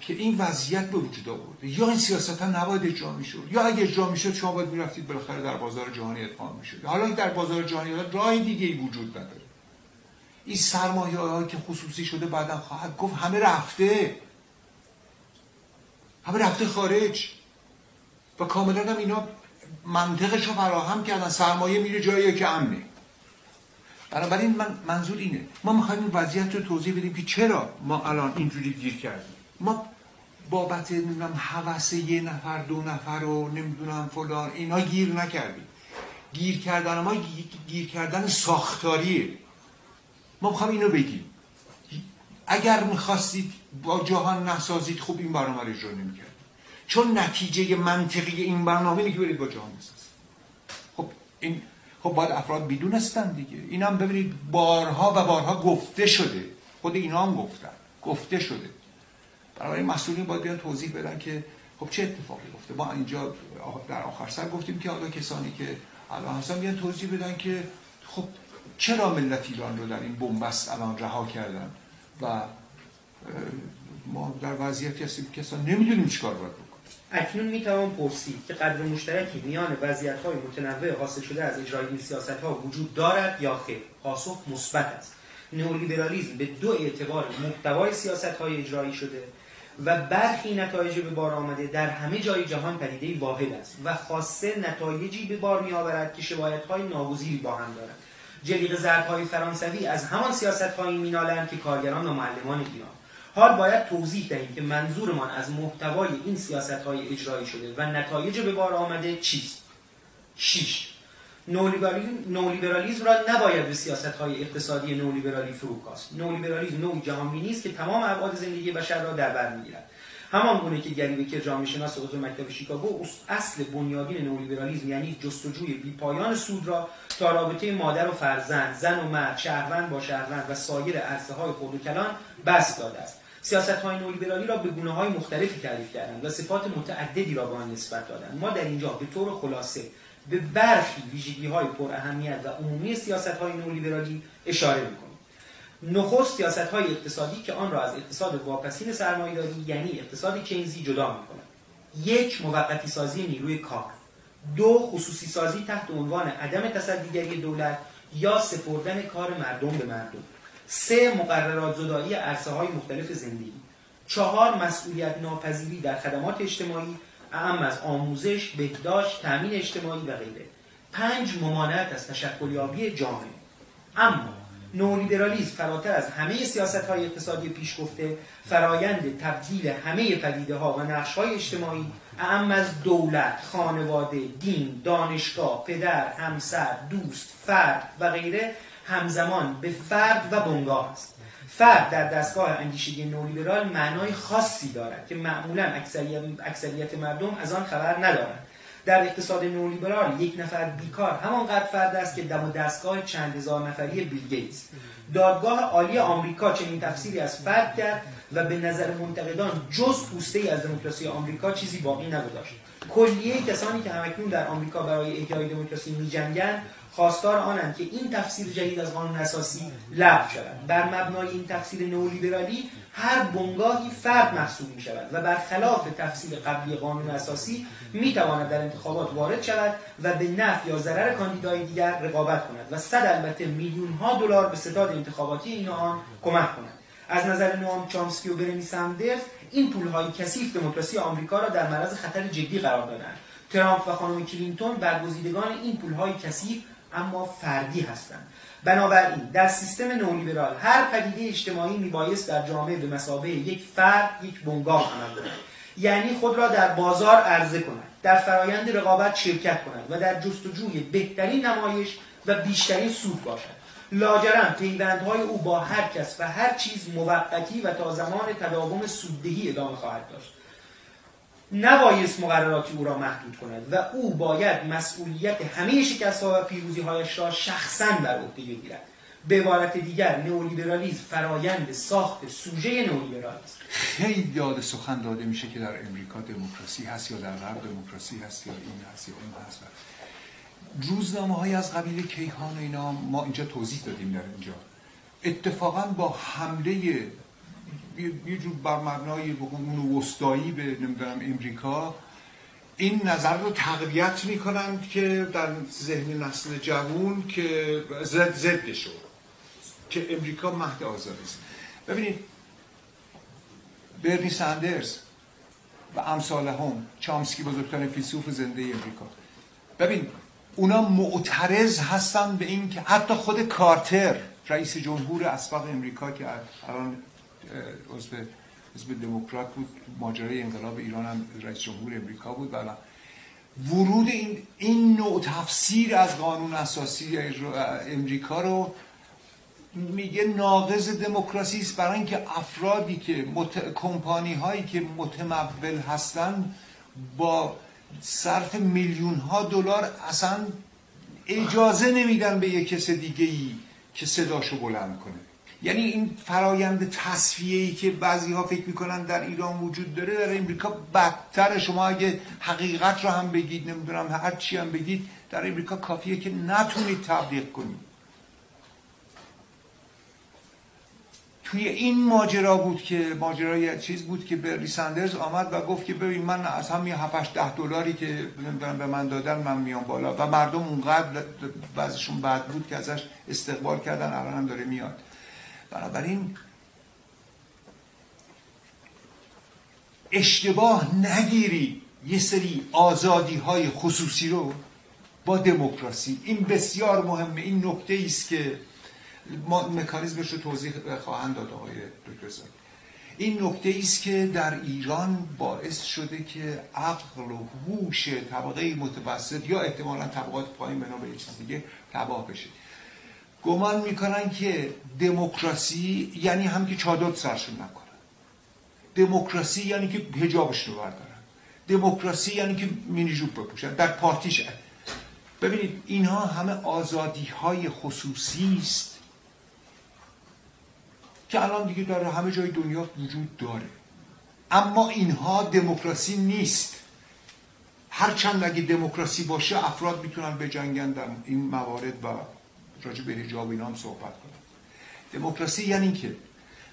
که این وضعیت به وجود آورده. یا این سیاست ها نباید اجرا می‌شد یا اگه اجرا می‌شد شما باید می‌رفتید بالاخره در بازار جهانی ادغام می‌شد. حالا در بازار جهانی راه دیگه ای وجود نداره. این سرمایه هایی که خصوصی شده بعدا خواهد گفت همه رفته. همه رفته خارج. و کاملا هم اینا منطقش رو فراهم کردن. سرمایه میره جایی که امنه. بنابراین من منظور اینه. ما می‌خوایم این وضعیت رو توضیح بدیم که چرا ما الان اینجوری گیر کردیم. ما بابت نمی‌دونم حوث یه نفر دو نفر و نمی‌دونم فلان اینا گیر نکردیم. گیر کردن ما گیر کردن ساختاریه. ما می‌خوایم اینو بگیم. اگر می‌خواستید با جهان نسازید خوب این برنامه رو اجرا نمی‌کرد چون نتیجه منطقی این برنامه اینه که برید با جهان بسازید خب این خب باید افراد بدونستن دیگه. این ببینید بارها و بارها گفته شده. خود اینا هم گفتن. گفته شده. برای مسئولین باید بیان توضیح بدن که خب چه اتفاقی گفته ما اینجا در آخر سر گفتیم که حالا کسانی که الان هستن بیان توضیح بدن که خب چرا ملت ایران رو در این بنبست الان رها کردن؟ و ما در وضعیتی هستیم که اصلا نمی‌دونیم چیکار باید بکنیم. اکنون می‌توان پرسید که قدر مشترکی میان وضعیت های متنوع حاصل شده از اجرای این سیاست ها وجود دارد یا خیر. پاسخ مثبت است. نئولیبرالیسم به دو اعتبار محتوای سیاست های اجرایی شده. و برخی نتایج به بار آمده در همه جای جهان پدیده واحد است و خاصه نتایجی به بار می آورد که شبایت های ناگزیری با هم دارد جلیق های فرانسوی از همان سیاست هایی مینالند که کارگران و معلمان ایران. حال باید توضیح دهیم که منظورمان از محتوای این سیاست های اجرایی شده و نتایج به بار آمده چیست. 6 نولیبرالیزم را نباید به سیاست های اقتصادی نولیبرالی فروکاست. نولیبرالیزم نوعی جهانبینی است که تمام ابعاد زندگی بشر را در بر می‌گیرد. همان گونه که گریبه که جامعه شناس عضو مکتب شیکاگو اصل بنیادین نولیبرالیزم یعنی جستجوی بی پایان سود را تا رابطه مادر و فرزند زن و مرد شهروند با شهروند و سایر عرصه های خود و کلان بس داده است. سیاست های نولیبرالی را به گونه های مختلفی تعریف کردند و صفات متعددی را به آن نسبت دادند. ما در اینجا به طور خلاصه به برخی ویژگی های پر اهمیت و عمومی سیاست های نولیبرالی اشاره می‌کنیم نخست سیاست های اقتصادی که آن را از اقتصاد واپسین سرمایه‌داری یعنی اقتصاد کینزی جدا می‌کنند یک موقتی سازی نیروی کار. دو خصوصی سازی تحت عنوان عدم تصدیگری دولت یا سپردن کار مردم به مردم. سه مقررات زدایی عرصه های مختلف زندگی. چهار مسئولیت ناپذیری در خدمات اجتماعی. اهم از آموزش، بهداشت، تامین اجتماعی و غیره. پنج ممانعت از تشکلیابی جامعه. اما نولیبرالیسم فراتر از همه سیاست های اقتصادی پیش گفته فرایند تبدیل همه پدیده ها و نقش های اجتماعی اهم از دولت، خانواده، دین، دانشگاه، پدر، همسر، دوست، فرد و غیره همزمان به فرد و بنگاه است. فرد در دستگاه اندیشگی نولیبرال معنای خاصی دارد که معمولا اکثریت, اکثریت مردم از آن خبر ندارند. در اقتصاد نولیبرال یک نفر بیکار همانقدر فرد است که دم و دستگاه چند هزار نفری بیل گیتس. دادگاه عالی آمریکا چنین تفسیری از فرد کرد و به نظر منتقدان جز پوسته ای از دموکراسی آمریکا چیزی باقی نگذاشت. کلیه کسانی که همکنون در آمریکا برای احیای دموکراسی میجنگند خواستار آنند که این تفسیر جدید از قانون اساسی لغو شود. بر مبنای این تفسیر نئولیبرالی هر بنگاهی فرد محسوب می شود و برخلاف تفسیر قبلی قانون اساسی می تواند در انتخابات وارد شود و به نفع یا ضرر کاندیدای دیگر رقابت کند و صد البته میلیون ها دلار به ستاد انتخاباتی این آن کمک کند. از نظر نوام چامسکی و برنی سندرز این پولهای کثیف دموکراسی آمریکا را در معرض خطر جدی قرار دادند. ترامپ و خانم کلینتون برگزیدگان این پولهای کثیف اما فردی هستند. بنابراین در سیستم نولیبرال هر پدیده اجتماعی میبایست در جامعه به مسابقه یک فرد یک بنگاه عمل کند. یعنی خود را در بازار عرضه کند در فرایند رقابت شرکت کند و در جستجوی بهترین نمایش و بیشترین سود باشد. لاجرم پیوندهای او با هر کس و هر چیز موقتی و تا زمان تداوم سوددهی ادامه خواهد داشت. نبایست مقرراتی او را محدود کند و او باید مسئولیت همه شکست و پیروزی هایش را شخصا بر عهده بگیرد. به عبارت دیگر نئولیبرالیسم فرایند ساخت سوژه نئولیبرال است خیلی یاد سخن داده میشه که در امریکا دموکراسی هست یا در غرب دموکراسی هست یا این هست یا اون هست. روزنامه های از قبیل کیهان و اینا ما اینجا توضیح دادیم در اینجا. اتفاقا با حمله یه جور بر مبنای اون وستایی به نمی‌دونم امریکا. این نظر رو تقویت می‌کنند که در ذهن نسل جوون که زد زد شد که امریکا مهد آزادی است. ببینید برنی ساندرز و امثال هم چامسکی بزرگترین فیلسوف زنده امریکا. ببین اونا معترض هستن به این که حتی خود کارتر رئیس جمهور اسبق امریکا که الان عضو حزب دموکرات بود. ماجرای انقلاب ایران هم رئیس جمهور امریکا بود. بله. ورود این, این نوع تفسیر از قانون اساسی امریکا رو میگه ناقض دموکراسی است برای اینکه افرادی که مت... کمپانی هایی که متمول هستن با صرف میلیون ها دلار اصلا اجازه نمیدن به یک کس دیگه ای که صداشو بلند کنه. یعنی این فرایند تصفیه ای که بعضی ها فکر می‌کنن در ایران وجود داره در امریکا بدتر شما اگه حقیقت رو هم بگید نمی‌دونم هر چی هم بگید در امریکا کافیه که نتونید تبلیغ کنید. توی این ماجرا بود که ماجرای چیز بود که به ریساندرز آمد و گفت که ببین من از همین 7 ده دلاری که به من دادن من میام بالا. و مردم اونقدر بعضشون بد بود که ازش استقبال کردن الان هم داره میاد. بنابراین اشتباه نگیری یه سری آزادی های خصوصی رو با دموکراسی. این بسیار مهمه. این نکته است که مکانیزمش رو توضیح خواهند داد آقای دکتر این نکته است که در ایران باعث شده که عقل و هوش طبقه متوسط یا احتمالا طبقات پایین بنا به چیز دیگه تباه بشه. گمان می‌کنن که دموکراسی یعنی هم که چادر سرشون نکنن. دموکراسی یعنی که هجابش رو بردارن. دموکراسی یعنی که مینی جوب بپوشن. در پارتیش. ببینید اینها همه آزادی های خصوصی است که الان دیگه در همه جای دنیا وجود داره. اما اینها دموکراسی نیست. هرچند اگه دموکراسی باشه افراد می‌تونن بجنگن در این موارد و راجع به حجاب اینا هم صحبت کنم. دموکراسی یعنی که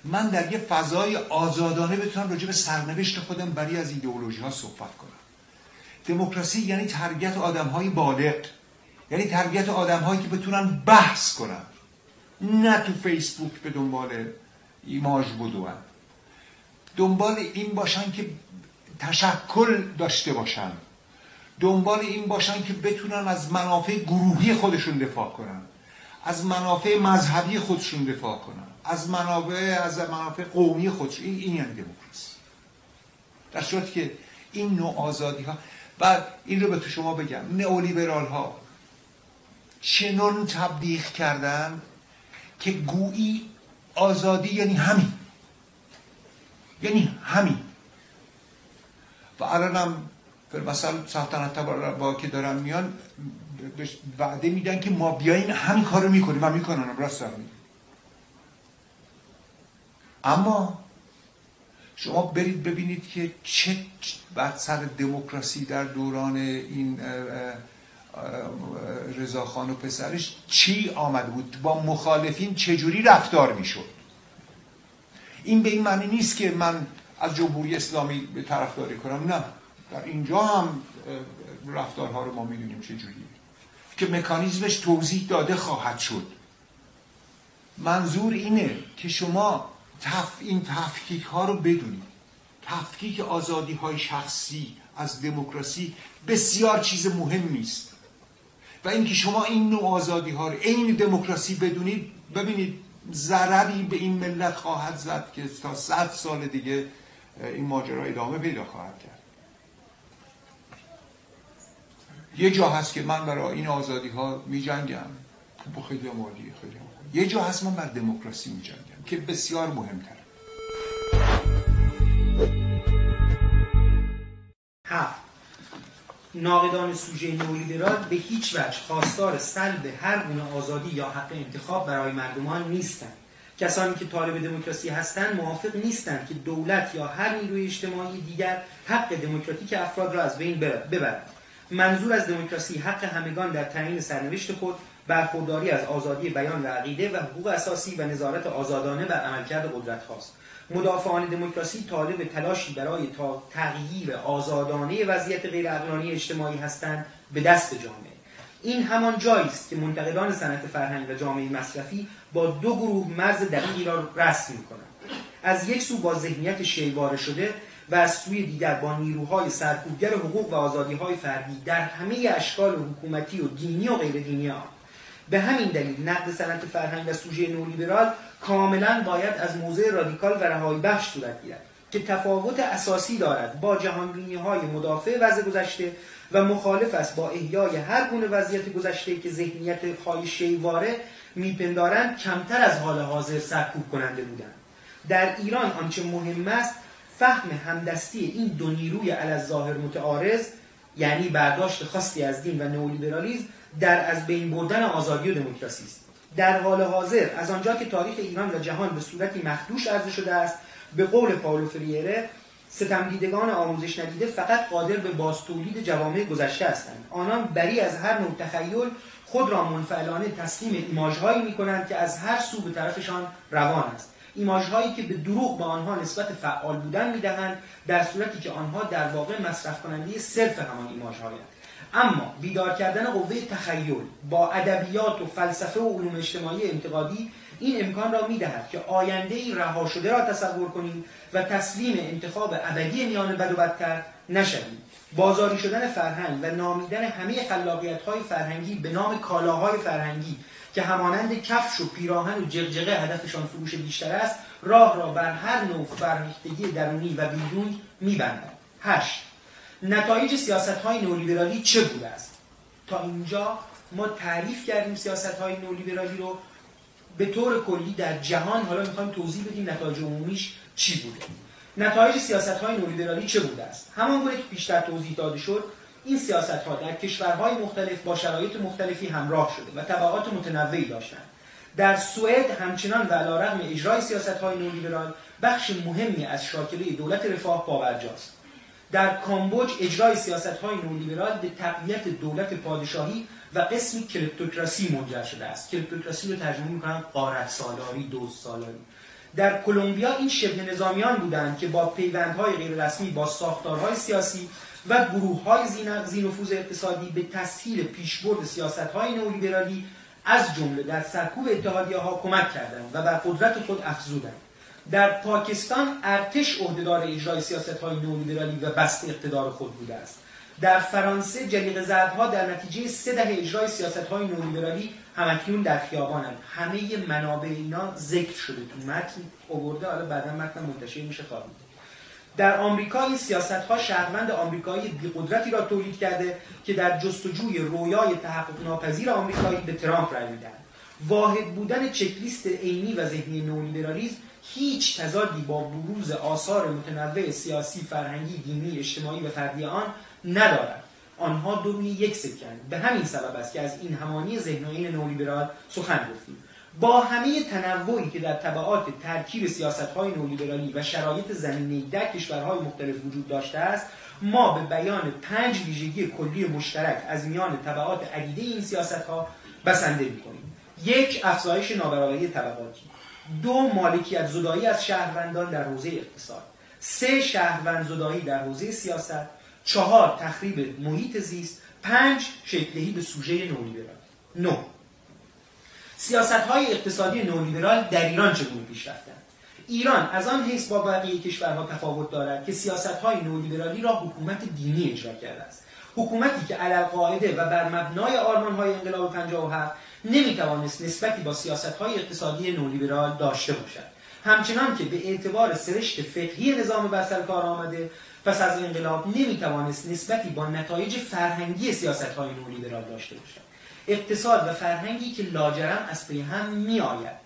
من در یه فضای آزادانه بتونم راجع به سرنوشت خودم برای از ایدئولوژی ها صحبت کنم. دموکراسی یعنی تربیت آدم های بالغ. یعنی تربیت آدم هایی که بتونن بحث کنن. نه تو فیسبوک به دنبال ایماج بدون دنبال این باشن که تشکل داشته باشن. دنبال این باشن که بتونن از منافع گروهی خودشون دفاع کنن. از منافع مذهبی خودشون دفاع کنن. از منابع از منافع قومی خودشون این, این یعنی دموکراسی. در صورتی که این نوع آزادی ها بعد این رو به تو شما بگم. نئولیبرال ها چنون تبلیغ کردن که گویی آزادی یعنی همین. یعنی همین. و الانم مثلا سلطنت با که دارن میان وعده میدن که ما بیاین همین کارو می‌کنیم و می‌کنن. راست اما شما برید ببینید که چه بعد سر دموکراسی در دوران این رضاخان و پسرش چی آمده بود؟ با مخالفین چجوری رفتار می‌شد؟ این به این معنی نیست که من از جمهوری اسلامی به طرفداری کنم نه. در اینجا هم رفتارها رو ما می‌دونیم چجوری که مکانیزمش توضیح داده خواهد شد. منظور اینه که شما تف... این تفکیک ها رو بدونید. تفکیک آزادی های شخصی از دموکراسی بسیار چیز مهمی است. و اینکه شما این نوع آزادی ها رو عین دموکراسی بدونید ببینید ضرری به این ملت خواهد زد که تا صد سال دیگه این ماجرا ادامه پیدا خواهد کرد. یه جا هست که من برای این آزادی ها می جنگم خیلی مالی خیلی یه جا هست من بر دموکراسی می جنگم که بسیار مهمتر هفت. ناقدان سوژه نولیبرال به هیچ وجه خواستار سلب هر گونه آزادی یا حق انتخاب برای مردمان نیستند. کسانی که طالب دموکراسی هستند موافق نیستند که دولت یا هر نیروی اجتماعی دیگر حق دموکراتیک افراد را از بین ببرد. منظور از دموکراسی حق همگان در تعیین سرنوشت خود برخورداری از آزادی بیان و عقیده و حقوق اساسی و نظارت آزادانه بر عملکرد قدرت هاست. مدافعان دموکراسی طالب تلاشی برای تا تغییر آزادانه وضعیت غیر اجتماعی هستند به دست جامعه. این همان جایی است که منتقدان صنعت فرهنگ و جامعه مصرفی با دو گروه مرز دقیقی را رسم می‌کنند. از یک سو با ذهنیت شیواره شده و از سوی دیگر با نیروهای سرکوبگر حقوق و آزادیهای فردی در همه اشکال حکومتی و دینی و غیر دینی آن به همین دلیل نقد صنعت فرهنگ و سوژه نولیبرال کاملا باید از موضع رادیکال و رهایی بخش صورت گیرد که تفاوت اساسی دارد با جهانبینی های مدافع وضع گذشته و مخالف است با احیای هر گونه وضعیت گذشته که ذهنیت های شیواره میپندارند کمتر از حال حاضر سرکوب کننده بودند. در ایران آنچه مهم است فهم همدستی این دو نیروی ظاهر متعارض یعنی برداشت خاصی از دین و نئولیبرالیسم در از بین بردن آزادی و دموکراسی است. در حال حاضر از آنجا که تاریخ ایران و جهان به صورتی مخدوش عرضه شده است به قول پاولو فریره ستمدیدگان آموزش ندیده فقط قادر به بازتولید جوامع گذشته هستند. آنان بری از هر نوع تخیل خود را منفعلانه تسلیم ایماژهایی می‌کنند که از هر سو به طرفشان روان است. ایماژهایی که به دروغ به آنها نسبت فعال بودن می‌دهند در صورتی که آنها در واقع مصرف کننده صرف همان ایماژهایند. اما بیدار کردن قوه تخیل با ادبیات و فلسفه و علوم اجتماعی انتقادی این امکان را می‌دهد که آینده ای رها شده را تصور کنیم و تسلیم انتخاب ابدی میان بد و بدتر نشویم. بازاری شدن فرهنگ و نامیدن همه خلاقیت های فرهنگی به نام کالاهای فرهنگی که همانند کفش و پیراهن و جغجغه هدفشان فروش بیشتر است راه را بر هر نوع فرهیختگی درونی و بیرون میبندد هشت نتایج سیاست های نولیبرالی چه بوده است؟ تا اینجا ما تعریف کردیم سیاست های نولیبرالی رو. به طور کلی در جهان حالا می‌خوایم توضیح بدیم نتایج عمومیش چی بوده. نتایج سیاست های نولیبرالی چه بوده است؟ همان گونه که بیشتر توضیح داده شد این سیاست ها در کشورهای مختلف با شرایط مختلفی همراه شده و طبعات متنوعی داشتند. در سوئد همچنان و علیرغم اجرای سیاست های نولیبرال بخش مهمی از شاکله دولت رفاه پاورجاست در کامبوج اجرای سیاست های نولیبرال به تقویت دولت پادشاهی و قسمی کلیپتوکراسی منجر شده است. کلیپتوکراسی رو ترجمه می‌کنن قارت سالاری دوست سالاری در کلمبیا این شبه نظامیان بودند که با پیوندهای غیررسمی با ساختارهای سیاسی و گروه های زینفوز اقتصادی به تسهیل پیشبرد سیاست های نولیبرالی از جمله در سرکوب اتحادیه ها کمک کردند و بر قدرت خود افزودند. در پاکستان ارتش عهدهدار اجرای سیاست های نولیبرالی و بست اقتدار خود بوده است. در فرانسه جلیق زردها در نتیجه سه دهه اجرای سیاست های نولیبرالی همکنون در خیابانند. همه منابع اینا ذکر شده تو متن اوورده حالا بعدا متن منتشر میشه خواهید در آمریکا این سیاست ها شهروند آمریکایی بیقدرتی را تولید کرده که در جستجوی رویای تحقق ناپذیر آمریکایی به ترامپ رای میدن واحد بودن چکلیست عینی و ذهنی نولیبرالیسم هیچ تضادی با بروز آثار متنوع سیاسی، فرهنگی، دینی، اجتماعی و فردی آن ندارد. آنها دو یک سکند به همین سبب است که از این همانی ذهنی نولیبرال سخن گفتیم. با همه تنوعی که در طبعات ترکیب سیاست های نولیبرالی و شرایط زمینی در کشورهای مختلف وجود داشته است ما به بیان پنج ویژگی کلی مشترک از میان طبعات عدیده این سیاست ها بسنده می کنیم یک افزایش نابرابری طبقاتی. دو مالکیت زدایی از شهروندان در حوزه اقتصاد. سه شهروند زدایی در حوزه سیاست. چهار تخریب محیط زیست. پنج شکلهی به سوژه نولیبرال نو سیاست های اقتصادی نولیبرال در ایران چگونه پیش رفتند؟ ایران از آن حیث با بقیه کشورها تفاوت دارد که سیاست های نولیبرالی را حکومت دینی اجرا کرده است. حکومتی که علل قاعده و بر مبنای آرمان های انقلاب 57 نمی‌توانست نسبتی با سیاست های اقتصادی نولیبرال داشته باشد. همچنان که به اعتبار سرشت فقهی نظام بر سر کار آمده پس از انقلاب نمی‌توانست نسبتی با نتایج فرهنگی سیاست های نولیبرال داشته باشد. اقتصاد و فرهنگی که لاجرم از پی هم می آید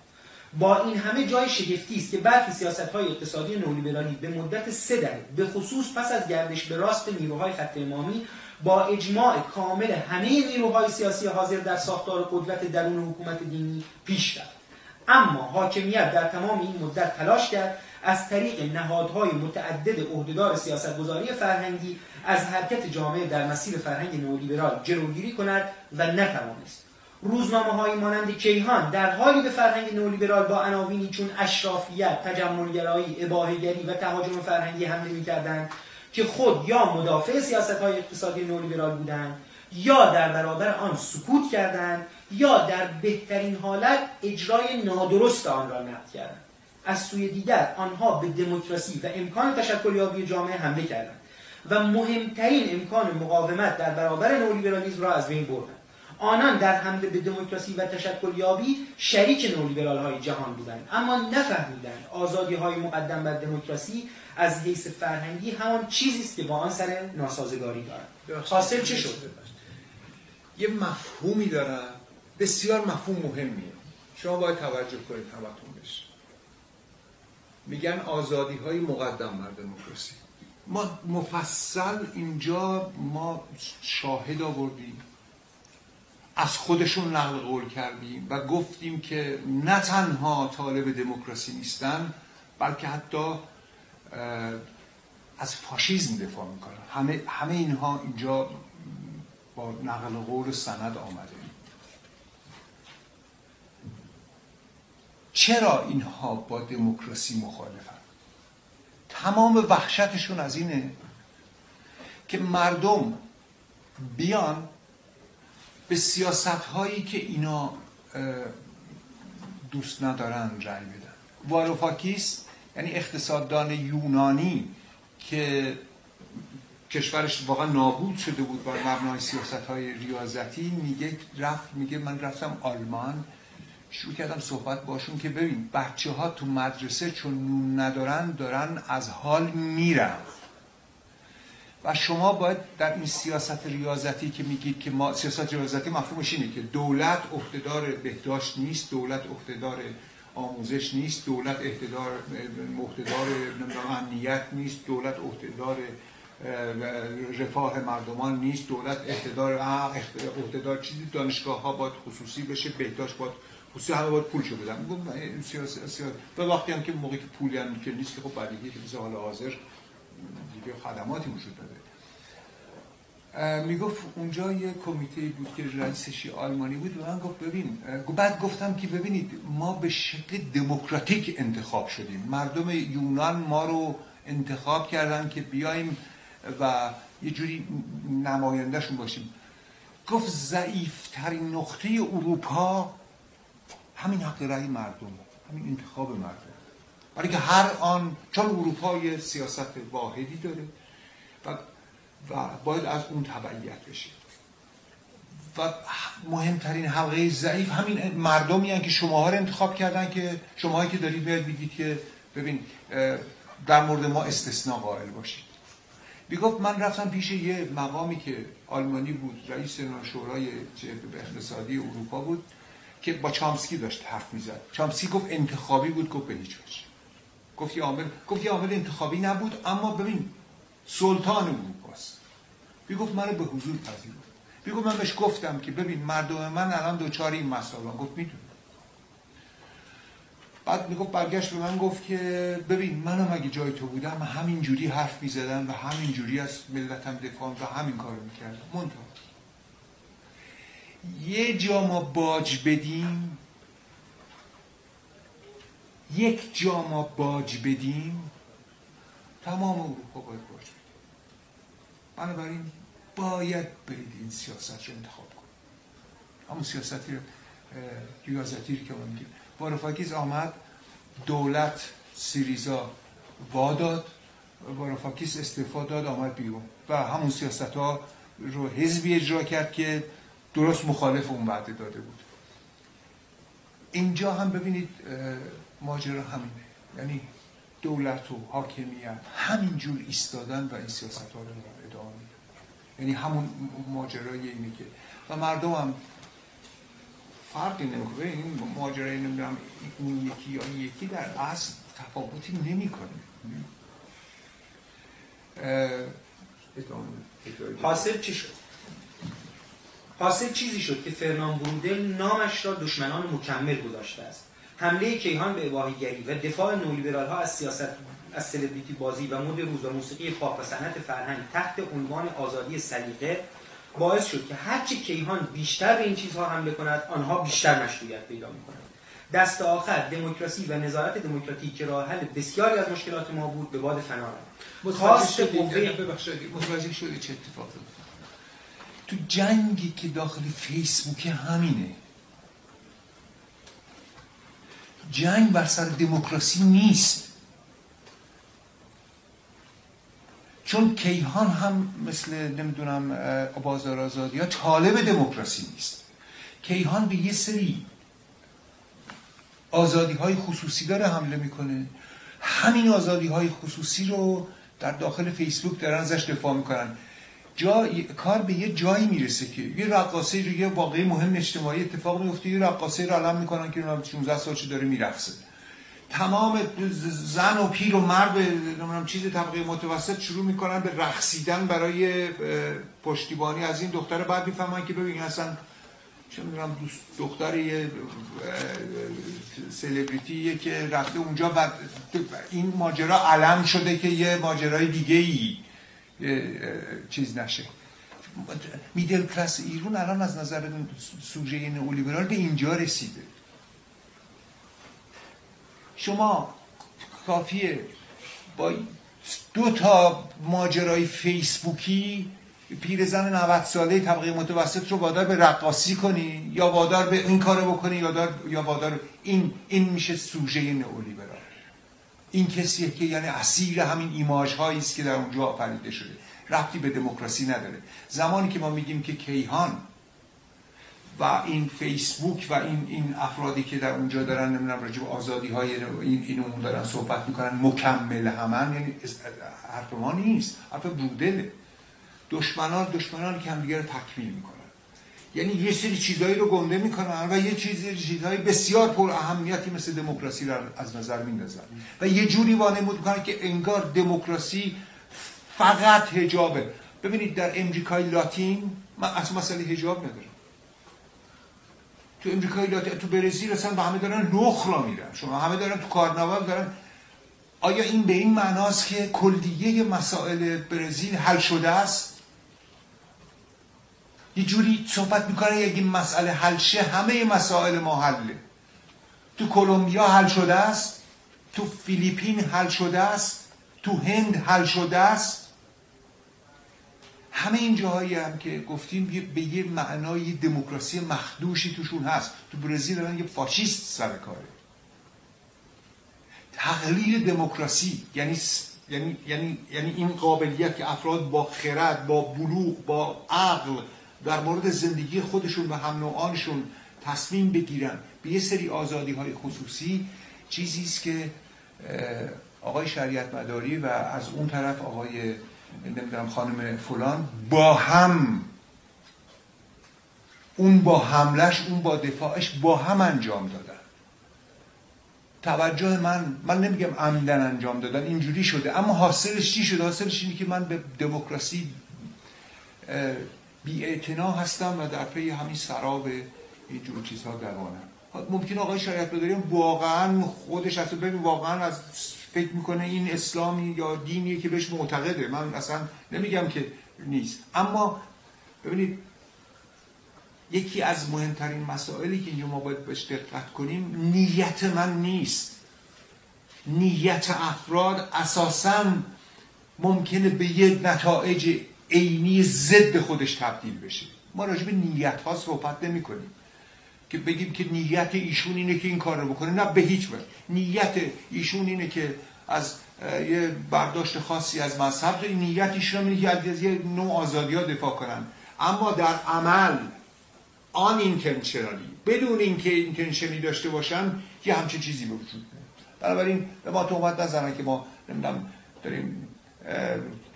با این همه جای شگفتی است که برخی سیاست های اقتصادی نولیبرالی به مدت سه دهه به خصوص پس از گردش به راست نیروهای خط امامی با اجماع کامل همه نیروهای سیاسی حاضر در ساختار قدرت درون حکومت دینی پیش رفت. اما حاکمیت در تمام این مدت تلاش کرد از طریق نهادهای متعدد عهدهدار سیاستگذاری فرهنگی از حرکت جامعه در مسیر فرهنگ نولیبرال جلوگیری کند و نتوانست. روزنامه های مانند کیهان در حالی به فرهنگ نولیبرال با عناوینی چون اشرافیت، تجملگرایی، اباههگری و تهاجم فرهنگی حمله می‌کردند که خود یا مدافع سیاست های اقتصادی نولیبرال بودند یا در برابر آن سکوت کردند یا در بهترین حالت اجرای نادرست آن را نقد کردند. از سوی دیگر آنها به دموکراسی و امکان تشکل جامعه حمله کردند و مهمترین امکان مقاومت در برابر نولیبرالیسم را از بین بردند. آنان در حمله به دموکراسی و تشکل یابی شریک نولیبرال های جهان بودند اما نفهمیدند آزادی های مقدم بر دموکراسی از حیث فرهنگی همان چیزی است که با آن سر ناسازگاری دارد. حاصل چه شد؟ یه مفهومی دارن بسیار مفهوم مهمیه. شما باید توجه کنید همتون. میگن آزادی های مقدم بر دموکراسی. ما مفصل اینجا ما شاهد آوردیم. از خودشون نقل قول کردیم و گفتیم که نه تنها طالب دموکراسی نیستن بلکه حتی از فاشیزم دفاع می‌کنن. همه, همه اینها اینجا با نقل قول سند آمده. چرا اینها با دموکراسی مخالفن؟ تمام وحشتشون از اینه که مردم بیان به سیاست هایی که اینا دوست ندارن رأی بدن. واروفاکیس یعنی اقتصاددان یونانی که کشورش واقعا نابود شده بود بر مبنای سیاست های ریاضتی میگه رفت میگه من رفتم آلمان شروع کردم صحبت باشون که ببین بچه ها تو مدرسه چون نون ندارن دارن از حال میرن. و شما باید در این سیاست ریاضتی که میگید که ما سیاست ریاضتی مفهومش اینه که دولت عهدهدار بهداشت نیست دولت عهدهدار آموزش نیست دولت عهدهدار عهدهدار امنیت نیست دولت عهدهدار رفاه مردمان نیست دولت اقتدار اقتدار چیزی دانشگاه ها باید خصوصی بشه بهداشت باید خصوصی همه باید پول شده بودن و وقتی هم که موقعی که پولی هم که نیست که خب بعدی که حال حاضر دیگه خدماتی وجود داده می‌گفت اونجا یه کمیته بود که رئیسش آلمانی بود و من گفت ببین بعد گفتم که ببینید ما به شکل دموکراتیک انتخاب شدیم. مردم یونان ما رو انتخاب کردن که بیایم و یه جوری نمایندهشون باشیم. گفت ضعیفترین نقطه اروپا همین حق رأی مردم همین انتخاب مردم. برای که هر آن چون اروپا سیاست واحدی داره و, و باید از اون تبعیت بشه. و مهمترین حلقه ضعیف همین مردمی که شماها رو انتخاب کردن که شماهایی که دارید باید بگید که ببین در مورد ما استثناء قائل باشید. بیگفت من رفتم پیش یه مقامی که آلمانی بود رئیس شورای اقتصادی اروپا بود. که با چامسکی داشت حرف می‌زد. چامسکی گفت انتخابی بود گفت به هیچ گفت یه عامل گفت یه عامل انتخابی نبود اما ببین سلطان اروپاست بیگفت منو به حضور پذیر بیگفت من بهش گفتم که ببین مردم من الان دوچار این مسائل گفت می‌دونم. بعد می‌گفت برگشت به من گفت که ببین منم اگه جای تو بودم همین جوری حرف می‌زدم و همین جوری از ملتم دفاع و همین کارو می‌کردم. منتها. یه جا ما باج بدیم. یک جا ما باج بدیم. تمام اروپا باید باج بدیم. بنابراین باید برید این سیاست رو انتخاب کنید همون سیاستی ریاضتی که ما میگیم. واروفاکیز آمد دولت سیریزا واداد واروفاکیز استعفا داد آمد بیرون. و همون سیاست ها رو حزبی اجرا کرد که درست مخالف اون وعده داده بود. اینجا هم ببینید ماجرا همینه. یعنی دولت و حاکمیت همینجور ایستادن و این سیاست ها رو ادامه میدن یعنی همون ماجرای اینه که و مردم هم فرقی نمی‌کنه. این ماجرای نمی‌دونم اون یکی یا این یکی در اصل تفاوتی نمی‌کنه. حاصل چی شد؟ حاصل چیزی شد که فرنان برودل نامش را دشمنان مکمل گذاشته است. حمله کیهان به اباهیگری و دفاع نولیبرال ها از سیاست از سلبریتی بازی و مد روز و موسیقی پاپ و صنعت فرهنگ تحت عنوان آزادی سلیقه باعث شد که هرچی کیهان بیشتر به این چیزها حمله کند آنها بیشتر مشروعیت پیدا می‌کنند. دست آخر دموکراسی و نظارت دموکراتیک که راه حل بسیاری از مشکلات ما بود به باد فنا رفت. متوجه شدی چه اتفاقی تو جنگی که داخل فیسبوک همینه. جنگ بر سر دموکراسی نیست. چون کیهان هم مثل نمی‌دونم بازار آزادی ها طالب دموکراسی نیست. کیهان به یه سری آزادی های خصوصی داره حمله می‌کنه. همین آزادی های خصوصی رو در داخل فیسبوک دارن ازش دفاع می‌کنن. جا کار به یه جایی می‌رسه که یه رقاصه یه واقعی مهم اجتماعی اتفاق میفته یه رقاصه رو علم می‌کنن که 16 سالش داره میرقصه. تمام زن و پیر و مرد نمی‌دونم چیز طبقه متوسط شروع می‌کنن به رقصیدن برای پشتیبانی. از این دختر بعد می‌فهمن که ببین اصلا چه می‌دونم دختر یه سلبریتیه که رفته اونجا و این ماجرا علم شده که یه ماجرای دیگه ای چیز نشه. میدل کلاس ایرون الان از نظر سوژه نئولیبرال به اینجا رسیده. شما کافیه با دو تا ماجرای فیسبوکی پیرزن 90 ساله طبقه متوسط رو وادار به رقاصی کنی یا وادار به این کارو بکنی یا یا وادار این این میشه سوژه نئولیبرال. این کسیه که یعنی اسیر همین ایماژ هایی است که در اونجا آفریده شده. ربطی به دموکراسی نداره. زمانی که ما میگیم که کیهان و این فیسبوک و این این افرادی که در اونجا دارن نمی‌دونم راجع آزادی های این این دارن صحبت می‌کنن مکمل همن یعنی حرف ما نیست. حرف بودله. دشمنان دشمنان که هم دیگه رو تکمیل می‌کنن. یعنی یه سری چیزهایی رو گنده می‌کنن و یه چیزی چیزهای بسیار پر اهمیتی مثل دموکراسی رو از نظر میندازن. و یه جوری وانمود می‌کنن که انگار دموکراسی فقط هجابه ببینید در امریکای لاتین من اصلا مسئله هجاب ندارم. تو امریکای لاتین تو برزیل اصلا با همه دارن لخ را میرن. شما همه دارن تو کارناوال دارن. آیا این به این معناست که کلیه مسائل برزیل حل شده است؟ یه جوری صحبت می‌کنه این مسئله حل شه همه مسائل ما حله. تو کلمبیا حل شده است تو فیلیپین حل شده است تو هند حل شده است. همه این جاهایی هم که گفتیم به یه معنای دموکراسی مخدوشی توشون هست. تو برزیل الان یه فاشیست سر کاره. تقلیل دموکراسی یعنی یعنی یعنی یعنی این قابلیت که افراد با خرد با بلوغ با عقل در مورد زندگی خودشون و هم نوعانشون تصمیم بگیرن به یه سری آزادی های خصوصی چیزی است که آقای شریعت مداری و از اون طرف آقای نمی‌دونم خانم فلان با هم اون با حملش اون با دفاعش با هم انجام دادن. توجه من من نمیگم عمدن انجام دادن اینجوری شده اما حاصلش چی شده؟ حاصلش اینه که من به دموکراسی بی هستم و در پی همین سراب این جور چیزها دوانم. ممکن آقای شریعت بداریم واقعا خودش اصلا ببین واقعا از فکر می‌کنه این اسلامی یا دینیه که بهش معتقده. من اصلا نمیگم که نیست. اما ببینید یکی از مهمترین مسائلی که اینجا ما باید بهش دقت کنیم نیت من نیست. نیت افراد اساسا ممکنه به یه نتایج عینی ضد خودش تبدیل بشه. ما راجع به نیت ها صحبت نمی کنیم که بگیم که نیت ایشون اینه که این کار رو بکنه. نه به هیچ وجه. نیت ایشون اینه که از یه برداشت خاصی از مذهب این نیت ایشون اینه که از یه نوع آزادی ها دفاع کنن. اما در عمل آن اینتنشنالی بدون اینکه اینتنشنی داشته باشن یه همچین چیزی به وجود بنابراین به ما تهمت نزنن که ما نمی‌دونم داریم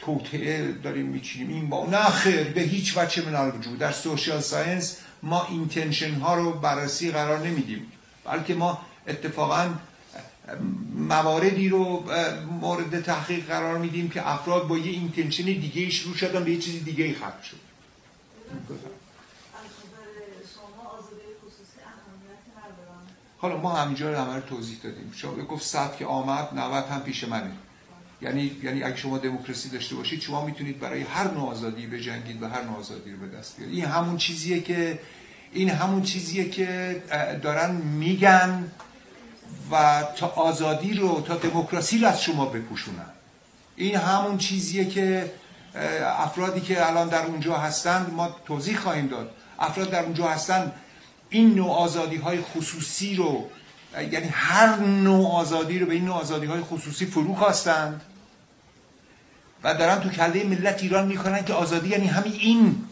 توطئه داریم میچینیم. این با نه خیر به هیچ وجه من الوجوه در social science ما intention ها رو بررسی قرار نمیدیم. بلکه ما اتفاقا مواردی رو مورد تحقیق قرار میدیم که افراد با یه intention دیگه ای شروع شدن به یه چیز دیگه ای ختم شد. حالا ما همینجا رو همه توضیح دادیم. شما گفت صد که آمد 90 هم پیش منه. یعنی یعنی اگه شما دموکراسی داشته باشید شما می‌تونید برای هر نوع آزادی بجنگید و هر نوع آزادی رو به دست بیارید. این همون چیزیه که این همون چیزیه که دارن میگن و تا آزادی رو تا دموکراسی رو از شما بپوشونن. این همون چیزیه که افرادی که الان در اونجا هستند ما توضیح خواهیم داد. افراد در اونجا هستن این نوع آزادی های خصوصی رو یعنی هر نوع آزادی رو به این نوع آزادی های خصوصی فرو خواستند. و دارن تو کله ملت ایران می‌کنن که آزادی یعنی همین این.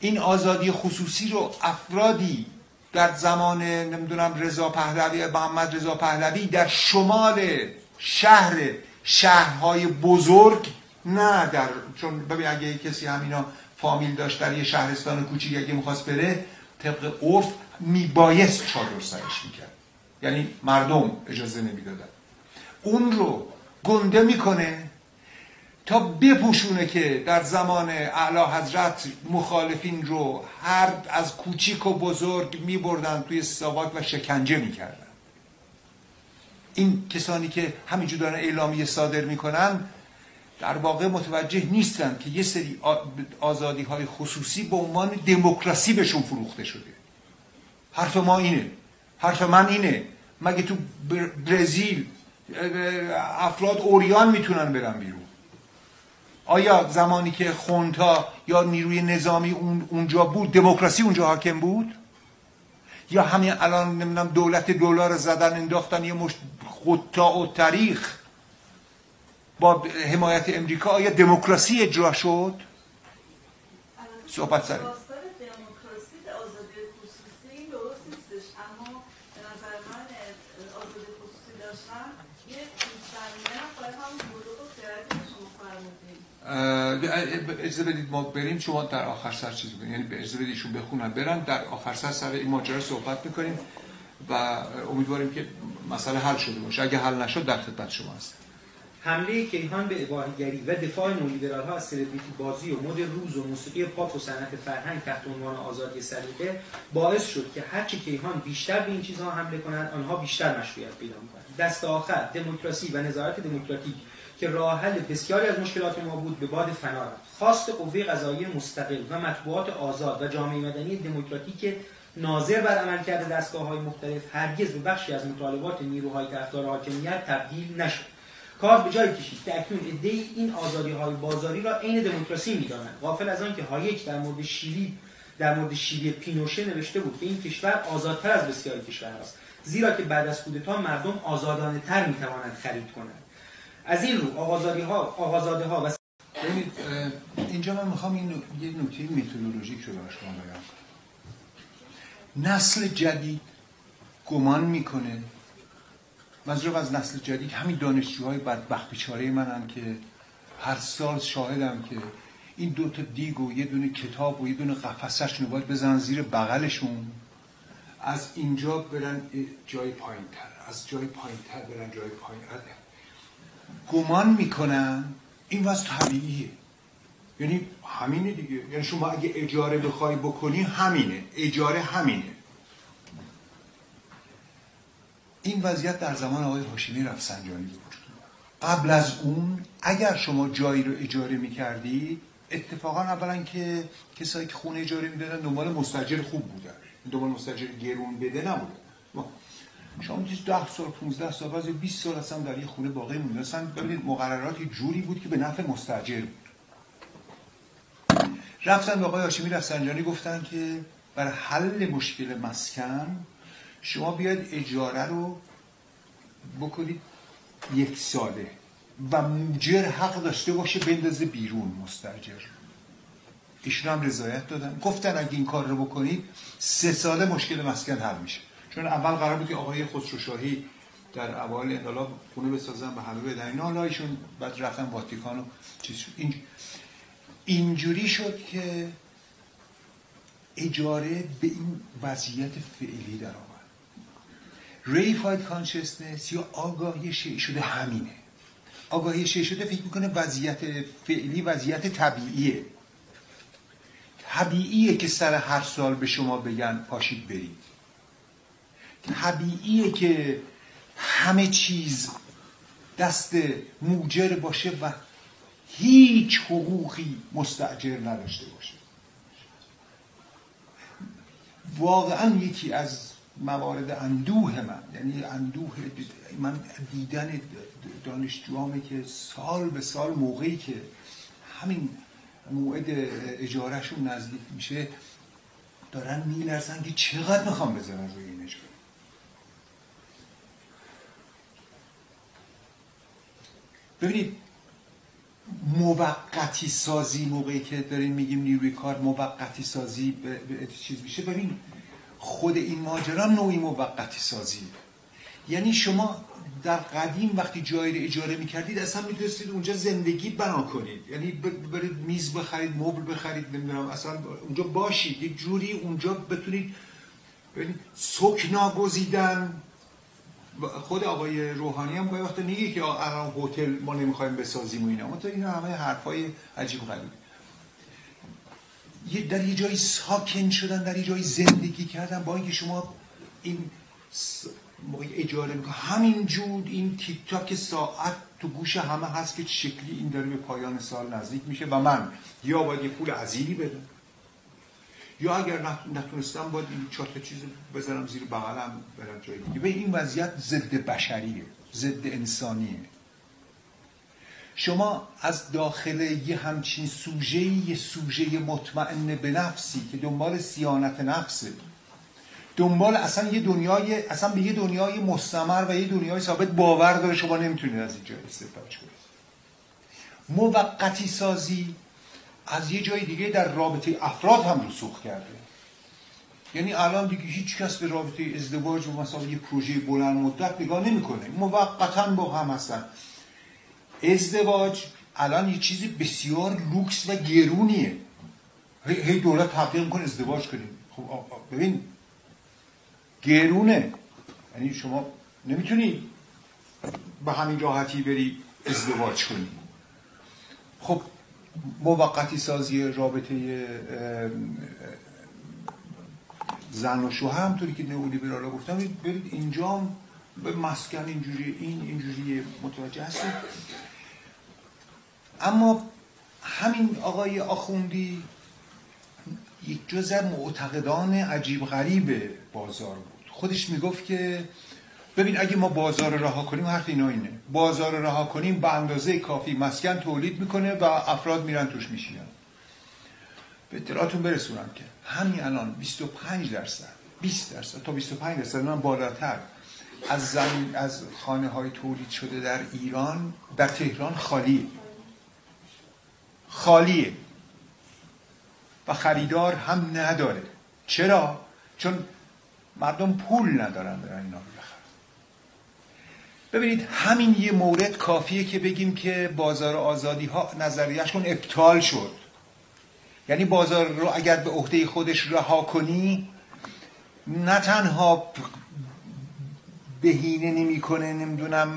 این آزادی خصوصی رو افرادی در زمان نمی‌دونم رضا پهلوی محمد رضا پهلوی در شمال شهر شهرهای بزرگ نه در چون ببین اگه کسی همینا فامیل داشت در یه شهرستان کوچیک اگه می‌خواست بره طبق عرف میبایست چادر سرش می‌کرد. یعنی مردم اجازه نمی‌دادن. اون رو گنده می‌کنه تا بپوشونه که در زمان اعلی حضرت مخالفین رو هر از کوچیک و بزرگ میبردن توی ساواک و شکنجه می‌کردن. این کسانی که همینجور دارن اعلامیه صادر می‌کنن در واقع متوجه نیستن که یه سری آزادی های خصوصی به عنوان دموکراسی بهشون فروخته شده. حرف ما اینه. حرف من اینه. مگه تو برزیل افراد اوریان می‌تونن برن بیرون. آیا زمانی که خونتا یا نیروی نظامی اونجا بود دموکراسی اونجا حاکم بود؟ یا همین الان نمی‌دونم دولت دلار زدن انداختن یه مشت خطا و تاریخ با حمایت امریکا آیا دموکراسی اجرا شد؟ صحبت سر اجازه بدید ما بریم شما در آخر سر چیز بگید. یعنی اجازه بدید بخونن برن. در آخر سر سر این ماجرا صحبت می‌کنیم و امیدواریم که مسئله حل شده باشه. اگه حل نشد در خدمت شما هست حمله کیهان به اباهیگری و دفاع نولیبرال ها از سلبریتی بازی و مد روز و موسیقی پاپ و صنعت فرهنگ تحت عنوان آزادی سلیقه باعث شد که هرچه کیهان بیشتر به این چیزها حمله کنند آنها بیشتر مشروعیت پیدا می‌کنند. دست آخر دموکراسی و نظارت دموکراتیک که راه حل بسیاری از مشکلات ما بود به باد فنا رفت. خواست قوه قضایی مستقل و مطبوعات آزاد و جامعه مدنی دموکراتیک ناظر بر عملکرد دستگاه های مختلف هرگز به بخشی از مطالبات نیروهای طرفدار حاکمیت تبدیل نشد. کار به جای کشید که اکنون عده این آزادی های بازاری را عین دموکراسی می‌دانند غافل از آنکه هایک در مورد شیلی در مورد شیلی پینوشه نوشته بود که این کشور آزادتر از بسیاری کشورهاست زیرا که بعد از کودتا مردم آزادانه تر می‌توانند خرید کنند. از این رو آقازادی ها آقازاده ها و اینجا من می‌خوام این یه نکته میتودولوژیک رو برای بگم. نسل جدید گمان می‌کنه. منظورم از نسل جدید همین دانشجوهای بدبخت بیچاره منن که هر سال شاهدم که این دو تا دیگ و یه دونه کتاب و یه دونه قفسش رو باید بزنن زیر بغلشون. از اینجا برن جای پایین تر از جای پایین تر برن جای پایین. گمان می‌کنن. این وضع طبیعیه. یعنی همینه دیگه. یعنی شما اگه اجاره بخوای بکنی همینه. اجاره همینه. این وضعیت در زمان آقای هاشمی رفسنجانی بود. قبل از اون اگر شما جایی رو اجاره می‌کردی اتفاقا اولا که کسایی که خونه اجاره می‌دادن دنبال مستجر خوب بودن. دنبال مستجر گرون بده نبودن. شما می‌تونید 10 سال 15 سال بعد 20 سال اصلا در یه خونه باقی مونده. اصلا ببینید مقررات جوری بود که به نفع مستاجر بود. رفتن به آقای هاشمی رفسنجانی گفتن که برای حل مشکل مسکن شما بیاید اجاره رو بکنید یک ساله و موجر حق داشته باشه بندازه بیرون مستجر ایشون هم رضایت دادن. گفتن اگه این کار رو بکنید سه ساله مشکل مسکن حل میشه. چون اول قرار بود که آقای خسروشاهی در اوایل انقلاب خونه بسازن به همه بدن. اینا حالا بعد رفتن واتیکان و چیز شد. اینجوری شد که اجاره به این وضعیت فعلی در آمد ریفاید کانشسنس یا آگاهی شیع شده همینه. آگاهی شیع شده فکر می‌کنه وضعیت فعلی وضعیت طبیعیه. طبیعیه که سر هر سال به شما بگن پاشید برید. طبیعیه که همه چیز دست موجر باشه و هیچ حقوقی مستعجر نداشته باشه. واقعا یکی از موارد اندوه من یعنی اندوه من دیدن دانشجوامه که سال به سال موقعی که همین موعد اجارهشون نزدیک میشه دارن میلرزن که چقدر می‌خوام بزنن روی این اجاره. ببینید موقتی سازی موقعی که داریم میگیم نیروی کار موقتی سازی به, چیز میشه. ببین خود این ماجرا نوعی موقتی سازی. یعنی شما در قدیم وقتی جایی رو اجاره می‌کردید اصلا می‌تونستید اونجا زندگی بنا کنید. یعنی برید میز بخرید مبل بخرید نمی‌دونم اصلا اونجا باشید. یک جوری اونجا بتونید سک ناگزیدن خود آقای روحانی هم گاهی وقت میگه که الان هتل ما نمی‌خوایم بسازیم و اینا. تو این همه حرفای عجیب غریب. یه در یه جایی ساکن شدن در یه جایی زندگی کردن با اینکه شما این موقع اجاره می‌کنه همین جود این تیک تاک ساعت تو گوش همه هست که شکلی این داره به پایان سال نزدیک میشه و من یا باید یه پول عزیزی بدم. یا اگر نتونستم باید این چهار تا چیز بذارم زیر بغلم برم جای دیگه. به این وضعیت ضد بشریه ضد انسانیه. شما از داخل یه همچین سوژه یه سوژه مطمئن به نفسی که دنبال سیانت نفسه دنبال اصلا یه دنیای اصلا به یه دنیای مستمر و یه دنیای ثابت باور داره شما نمی‌تونید از اینجا استفاده کنید. موقتی سازی از یه جای دیگه در رابطه افراد هم رسوخ کرده. یعنی الان دیگه هیچ کس به رابطه ازدواج و مثلا یه پروژه بلند مدت نگاه نمی‌کنه. موقتا با هم هستن. ازدواج الان یه چیزی بسیار لوکس و گرونیه. هی دولت تبلیغ می‌کنه ازدواج کنیم. خب ببین گرونه. یعنی شما نمی‌تونی به همین راحتی بری ازدواج کنی. خب موقتی سازی رابطه زن و شوهر همطوری که نئولیبرال گفتم برید اینجا به مسکن اینجوری این اینجوری متوجه هستید. اما همین آقای آخوندی یک جز معتقدان عجیب غریب بازار بود. خودش می‌گفت که ببین اگه ما بازار رها کنیم حرف اینا اینه. بازار رها کنیم به اندازه کافی مسکن تولید می‌کنه و افراد میرن توش میشینن. به اطلاعاتون برسونم که همین الان 25 درصد 20 درصد تا 25 درصد من بالاتر از زمین از خانه های تولید شده در ایران در تهران خالیه. خالیه. و خریدار هم نداره. چرا؟ چون مردم پول ندارن برن اینا. ببینید همین یه مورد کافیه که بگیم که بازار آزادی ها نظریهشون ابطال شد. یعنی بازار رو اگر به عهده خودش رها کنی نه تنها بهینه نمی‌کنه نمی‌دونم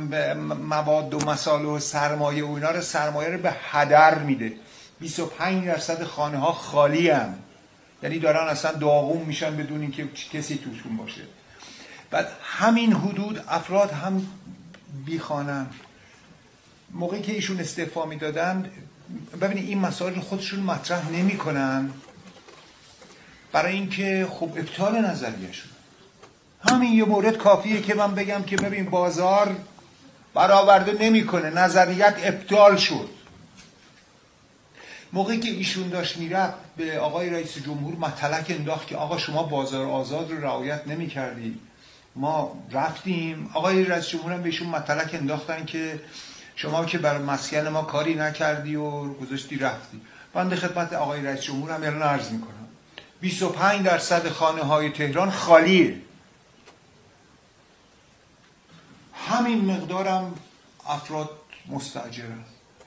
مواد و مسال و سرمایه و اینا رو سرمایه رو به هدر میده. 25 درصد خانه ها خالی هم. یعنی دارن اصلا داغون میشن بدون اینکه کسی توشون باشه. بعد همین حدود افراد هم بیخوانن. موقعی که ایشون استعفا می‌دادن ببینید این مسائل خودشون مطرح نمی‌کنن. برای اینکه خب ابطال نظریهشون همین یه مورد کافیه که من بگم که ببین بازار برآورده نمی‌کنه نظریت ابطال شد. موقعی که ایشون داشت می‌رفت به آقای رئیس جمهور مطلق انداخت که آقا شما بازار آزاد رو رعایت نمی‌کردید. ما رفتیم. آقای رئیس جمهور هم بهشون مطلق انداختن که شما که برای مسکن ما کاری نکردی و گذاشتی رفتی. بنده خدمت آقای رئیس جمهور هم الان عرض می‌کنم. 25 درصد خانه های تهران خالیه همین مقدارم افراد مستجرن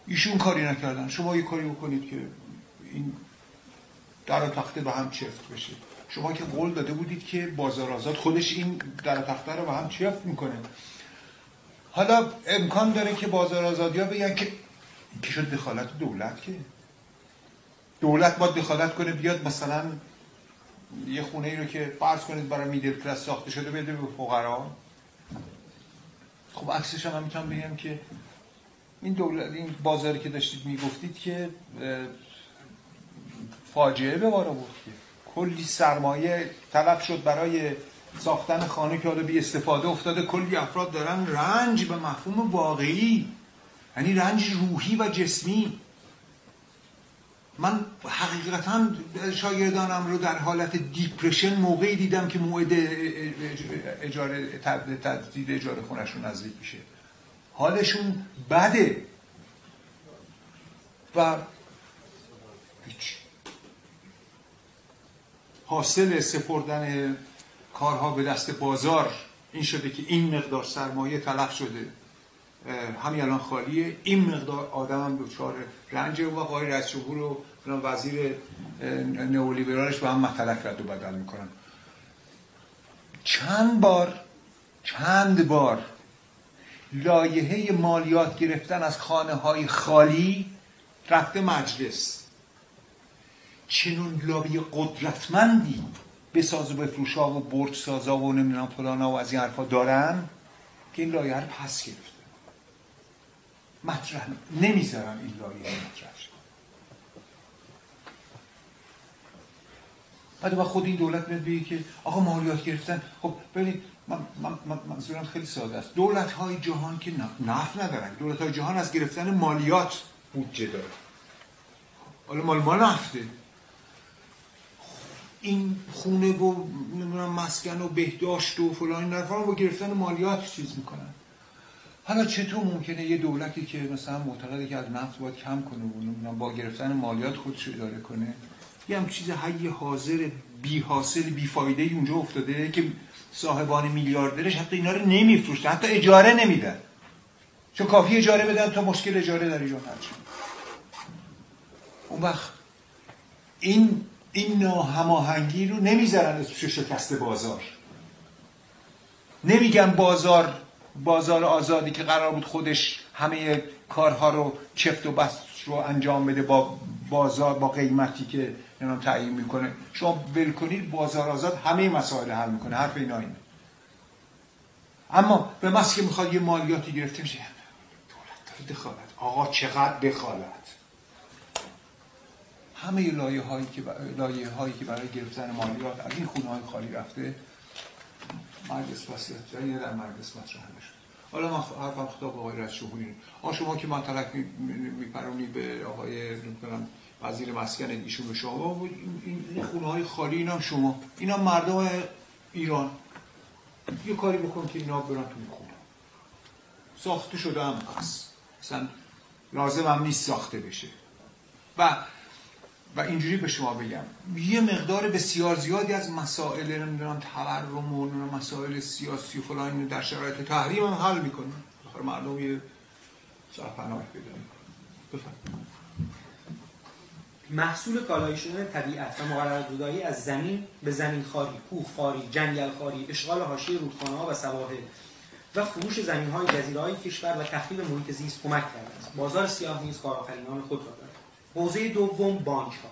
ایشون کاری نکردن. شما یه کاری بکنید که این در تخته به هم چفت بشه. شما که قول داده بودید که بازار آزاد خودش این در تخته رو به هم چفت می‌کنه. حالا امکان داره که بازار آزادی ها بگن که که شد دخالت دولت که. دولت باید دخالت کنه بیاد مثلا یه خونه ای رو که فرض کنید برای میدل کلاس ساخته شده بده به فقرا. خب عکسش هم می‌تونم بگم که این دولت این بازاری که داشتید می‌گفتید که فاجعه به بار بود که. کلی سرمایه طلب شد برای ساختن خانه که حالا بی استفاده افتاده. کلی افراد دارن رنج به مفهوم واقعی. یعنی رنج روحی و جسمی. من حقیقتا شاگردانم رو در حالت دیپرشن موقعی دیدم که موعد اجاره تجدید اجاره خونشون نزدیک میشه. حالشون بده. و هیچ حاصل سپردن کارها به دست بازار این شده که این مقدار سرمایه تلف شده. همین الان خالیه. این مقدار آدم هم دچار رنج و آقای رئیس جمهور و وزیر نئولیبرالش با هم مطلق رد و بدل می‌کنن. چند بار چند بار لایحه مالیات گرفتن از خانه های خالی رفته مجلس. چنون لابی قدرتمندی بساز و بفروشا و برد سازا و نمی‌دونم فلانا و از این حرفا دارن که این لایه رو پس گرفته. مطرح نمی‌ذارن این لایه مطرح بعد با خود این دولت میاد بگه که آقا مالیات گرفتن. خب ببینید من من منظورم خیلی ساده است. دولت های جهان که نفت ندارن. دولت های جهان از گرفتن مالیات بودجه داره حالا مال ما نفته. این خونه و نمی‌دونم مسکن و بهداشت و فلان این با گرفتن مالیات چیز می‌کنن. حالا چطور ممکنه یه دولتی که مثلا معتقده که از نفت باید کم کنه و با گرفتن مالیات خودش اداره کنه یه هم چیز حی حاضر بی حاصل بی فایده اونجا افتاده که صاحبان میلیاردرش حتی اینا رو نمیفروشته حتی اجاره نمیدن. چون کافی اجاره بدن تا مشکل اجاره در ایجاد اون وقت این این ناهماهنگی رو نمی‌ذارن اسمش شکست بازار. نمیگن بازار بازار آزادی که قرار بود خودش همه کارها رو چفت و بست رو انجام بده با بازار با قیمتی که اینا تعیین می‌کنه. شما ول کنید بازار آزاد همه مسائل حل می‌کنه. حرف اینا اینه. اما به محض که می‌خواد یه مالیاتی گرفته میشه. دولت داره دخالت. آقا چقدر دخالت؟ همه لایه هایی که لایه هایی که برای گرفتن مالیات از این خونه های خالی رفته مجلس وصیت جایی در مطرح نشد حالا من حرفم خطاب آقای رئیس جمهوری آ که من تلک میپرونی به آقای نمی‌دونم وزیر مسکن ایشون به شما این خونه های خالی اینا شما. اینا مردم ایران. یه کاری بکن که اینا برن تو خونه. ساخته شده هم هست. مثلا لازم هم نیست ساخته بشه. و و اینجوری به شما بگم یه مقدار بسیار زیادی از مسائل نمی‌دونم تورم و مسائل سیاسی و فلان در شرایط تحریم هم حل می‌کنه مردم یه سرپناه پیدا بفرمایید محصول کالای شدن طبیعت و مقررات زدایی از زمین به زمین خاری، کوه خاری، جنگل خاری، اشغال حاشیه رودخانه و سواحل و فروش زمین های جزیره های کشور و تخریب محیط زیست کمک کرده است. بازار سیاه نیز کارآفرینان خود را. حوزه دوم بانک ها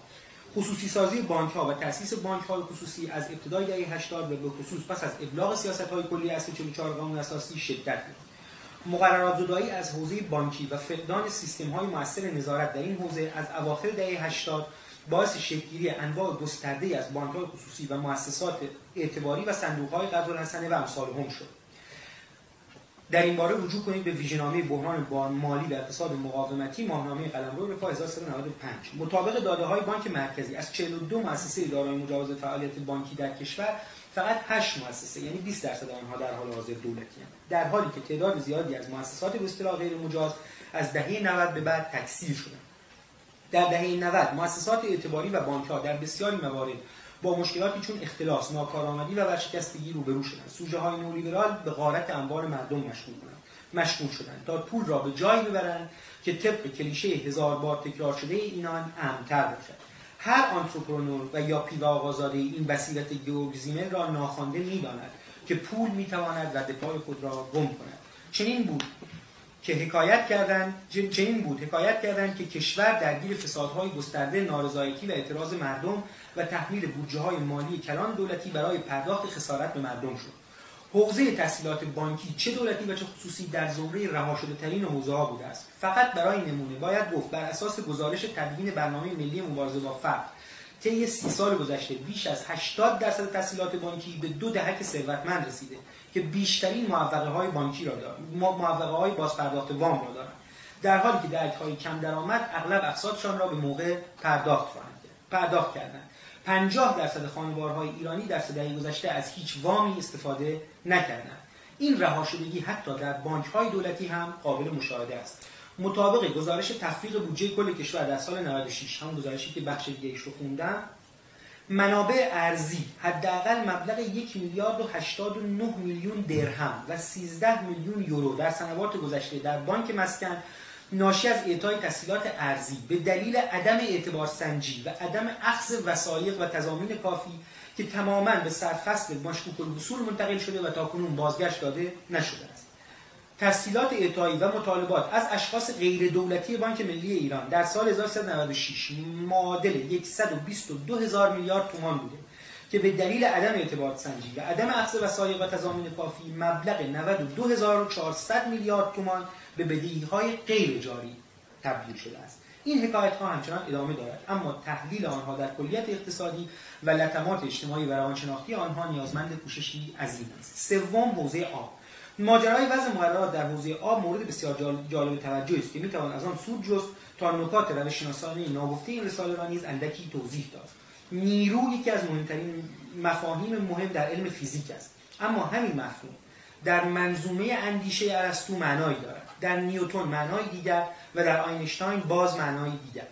خصوصی سازی بانک ها و تاسیس بانک های خصوصی از ابتدای دهه 80 و به خصوص پس از ابلاغ سیاست های کلی اصل 44 قانون اساسی شدت یافت. مقررات زدایی از حوزه بانکی و فقدان سیستم های موثر نظارت در این حوزه از اواخر دهه 80 باعث شکلگیری انواع گسترده از بانک های خصوصی و مؤسسات اعتباری و صندوق های الحسنه و امثال هم شد در این باره رجوع کنید به ویژه‌نامه بحران مالی و اقتصاد مقاومتی ماهنامه قلمرو رفاه 1395 مطابق داده های بانک مرکزی از 42 مؤسسه دارای مجاز فعالیت بانکی در کشور فقط 8 مؤسسه یعنی 20 درصد آنها در حال حاضر دولتی هستند در حالی که تعداد زیادی از مؤسسات به اصطلاح غیر مجاز از دهه 90 به بعد تکثیر شدند. در دهه 90 مؤسسات اعتباری و بانک ها در بسیاری موارد با مشکلاتی چون اختلاس، ناکارآمدی و ورشکستگی روبرو شدند. سوژه های نولیبرال به غارت انبار مردم مشغول بودند. مشغول شدند تا پول را به جایی ببرند که طبق کلیشه هزار بار تکرار شده اینان امتر باشد. هر آنترپرنور و یا پیو آقازاده این بصیرت گیورگزیمل را ناخوانده می‌داند که پول می‌تواند رد پای خود را گم کند چنین بود که حکایت کردند چنین بود؟ حکایت کردند که کشور درگیر فسادهای گسترده نارضایتی و اعتراض مردم و تحمیل بودجه های مالی کلان دولتی برای پرداخت خسارت به مردم شد. حوزه تحصیلات بانکی چه دولتی و چه خصوصی در زمره رها شده ترین حوزه ها بوده است؟ فقط برای نمونه باید گفت بر اساس گزارش تدوین برنامه ملی مبارزه با فقر طی سی سال گذشته بیش از 80 درصد تحصیلات بانکی به دو دهک ثروتمند رسیده. که بیشترین معوقه های بانکی را دارند معوقه های بازپرداخت وام را دارند در حالی که درک های کم درآمد اغلب اقساطشان را به موقع پرداخت کرد. پرداخت کردند. 50 درصد خانوارهای ایرانی در سده گذشته از هیچ وامی استفاده نکردند. این رها شدگی حتی در بانک های دولتی هم قابل مشاهده است. مطابق گزارش تفریق بودجه کل کشور در سال 96 هم گزارشی که بخش دیگه رو خوندم منابع ارزی حداقل مبلغ یک میلیارد و 89 میلیون درهم و 13 میلیون یورو در سنوات گذشته در بانک مسکن ناشی از اعطای تسهیلات ارزی. به دلیل عدم اعتبار سنجی و عدم اخذ وسایق و تضامین کافی که تماما به سرفصل مشکوک الوصول منتقل شده و تاکنون بازگشت داده نشده. تسهیلات اعطایی و مطالبات از اشخاص غیر دولتی بانک ملی ایران در سال 1396 معادل 122 هزار میلیارد تومان بوده که به دلیل عدم اعتبار سنجی و عدم اخذ وسایق و تضامین کافی مبلغ 92400 میلیارد تومان به بدهی های غیر جاری تبدیل شده است. این حکایت ها همچنان ادامه دارد اما تحلیل آنها در کلیت اقتصادی و لطمات اجتماعی و روانشناختی آنها نیازمند کوششی عظیم است. سوم حوزه آب. ماجرای وضع مقررات در حوزه آب مورد بسیار جالب توجه است که می‌توان از آن سود جست تا نکات روش شناسانی ناگفته این رساله را نیز اندکی توضیح داد. نیرو یکی از مهمترین مفاهیم مهم در علم فیزیک است. اما همین مفهوم در منظومه اندیشه ارسطو معنایی دارد. در نیوتن معنای دیگر و در آینشتاین باز معنای دیگر.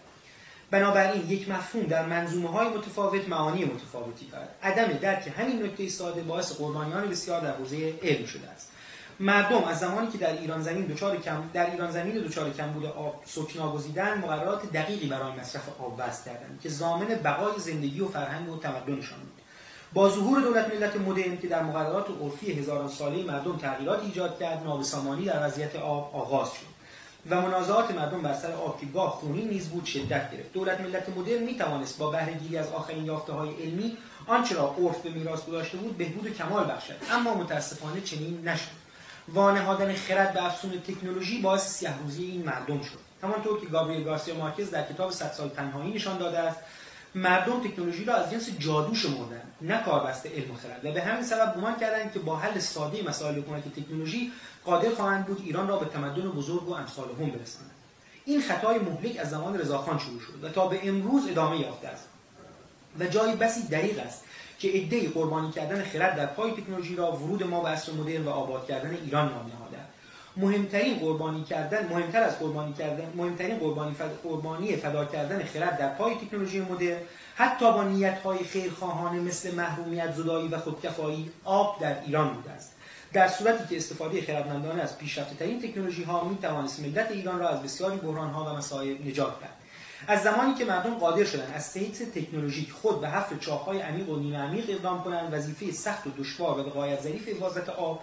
بنابراین یک مفهوم در منظومه های متفاوت معانی متفاوتی دارد. عدم درک همین نکته ساده باعث قربانیان بسیار در حوزه علم شده است. مردم از زمانی که در ایران زمین دچار کم در ایران زمین دچار کم بوده آب سکنا گزیدن مقررات دقیقی برای مصرف آب وضع کردند که ضامن بقای زندگی و فرهنگ و تمدنشان بود. با ظهور دولت ملت مدرن که در مقررات عرفی هزاران ساله مردم تغییرات ایجاد کرد نابسامانی در وضعیت آب آغاز شد و منازعات مردم بر سر آب که گاه خونین نیز بود شدت گرفت. دولت ملت مدرن می توانست با بهرهگیری از آخرین یافته های علمی آنچه را عرف به میراث گذاشته بود بهبود کمال بخشد اما متاسفانه چنین نشد. وانهادن خرد به افسون تکنولوژی باعث سیاهروزی این مردم شد. همانطور که گابریل گارسیا مارکز در کتاب 100 سال تنهایی نشان داده است مردم تکنولوژی را از جنس جادو شمردن نه کاربسته علم و خرد. و به همین سبب گمان کردند که با حل ساده مسائل حکومت تکنولوژی قادر خواهند بود ایران را به تمدن بزرگ و امثال هم برسانند این خطای مهلک از زمان رضاخان شروع شد و تا به امروز ادامه یافته است. و جایی بسی دریغ است که عدهای قربانی کردن خرد در پای تکنولوژی را ورود ما به عصر مدرن و آباد کردن ایران نام نهادند مهمترین قربانی کردن مهمتر از قربانی کردن مهمترین قربانی فد... قربانی فدا کردن خرد در پای تکنولوژی مدرن حتی با نیت‌های خیرخواهانه مثل محرومیت زدایی و خودکفایی آب در ایران بوده است. در صورتی که استفاده خردمندانه از پیشرفته ترین تکنولوژی ها می توانست ملت ایران را از بسیاری بحران ها و مسائل نجات دهد. از زمانی که مردم قادر شدن از سیت تکنولوژیک خود به حفر چاه‌های عمیق و نیمه عمیق اقدام کنند وظیفه سخت و دشوار و به غایت ظریف حفاظت آب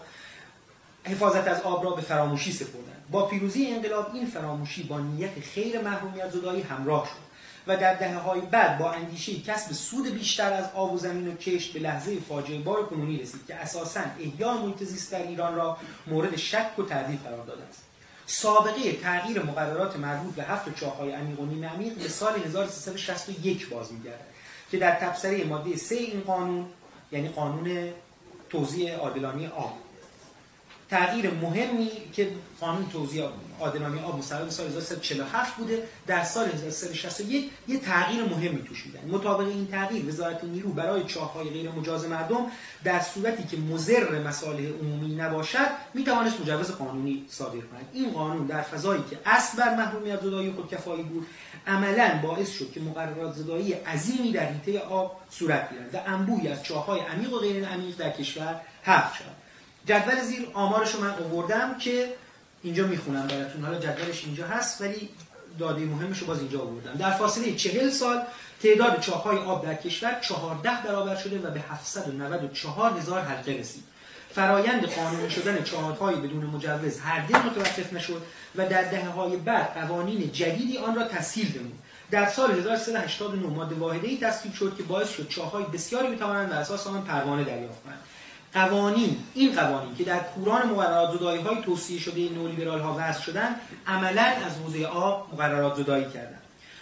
حفاظت از آب را به فراموشی سپردند. با پیروزی انقلاب این فراموشی با نیت خیر محرومیت زدایی همراه شد و در دهه های بعد با اندیشه کسب سود بیشتر از آب و زمین و کشت به لحظه فاجعه بار کنونی رسید که اساسا احیای محیط زیست در ایران را مورد شک و تردید قرار داده است. سابقه تغییر مقررات مربوط به هفت چاه‌های عمیق و نیمه عمیق به سال 1361 باز می‌گردد که در تبصره ماده 3 این قانون یعنی قانون توزیع عادلانه آب تغییر مهمی که قانون توزیع عادلانه آب مستقل سال 1347 بوده. در سال 1361 یه تغییر مهمی توش میدن. مطابق این تغییر وزارت نیرو برای چاه‌های غیر مجاز مردم در صورتی که مضر مصالح عمومی نباشد می‌توانست مجوز قانونی صادر کند. این قانون در فضایی که اصل بر محرومیت زدایی خودکفایی بود عملا باعث شد که مقررات زدایی عظیمی در حیطه آب صورت گیرد و انبوهی از چاه‌های عمیق و غیر عمیق در کشور حذف شد جدول زیر آمارش رو من آوردم که اینجا می‌خونم براتون. حالا جدولش اینجا هست ولی داده مهمش رو باز اینجا آوردم. در فاصله چهل سال تعداد چاه‌های آب در کشور 14 برابر شده و به 794 هزار حلقه رسید. فرایند قانونی شدن چاه‌های بدون مجوز هرگز متوقف نشد و در دهه های بعد قوانین جدیدی آن را تسهیل نمود. در سال 1389 ماده واحده‌ای تصویب شد که باعث شد چاه‌های بسیاری بتوانند بر اساس آن پروانه دریافت کنند. قوانین این قوانین که در کوران مقررات زدایی های توصیه شده نولیبرال ها وضع شدن عملا از حوزه آب مقررات زدایی کردند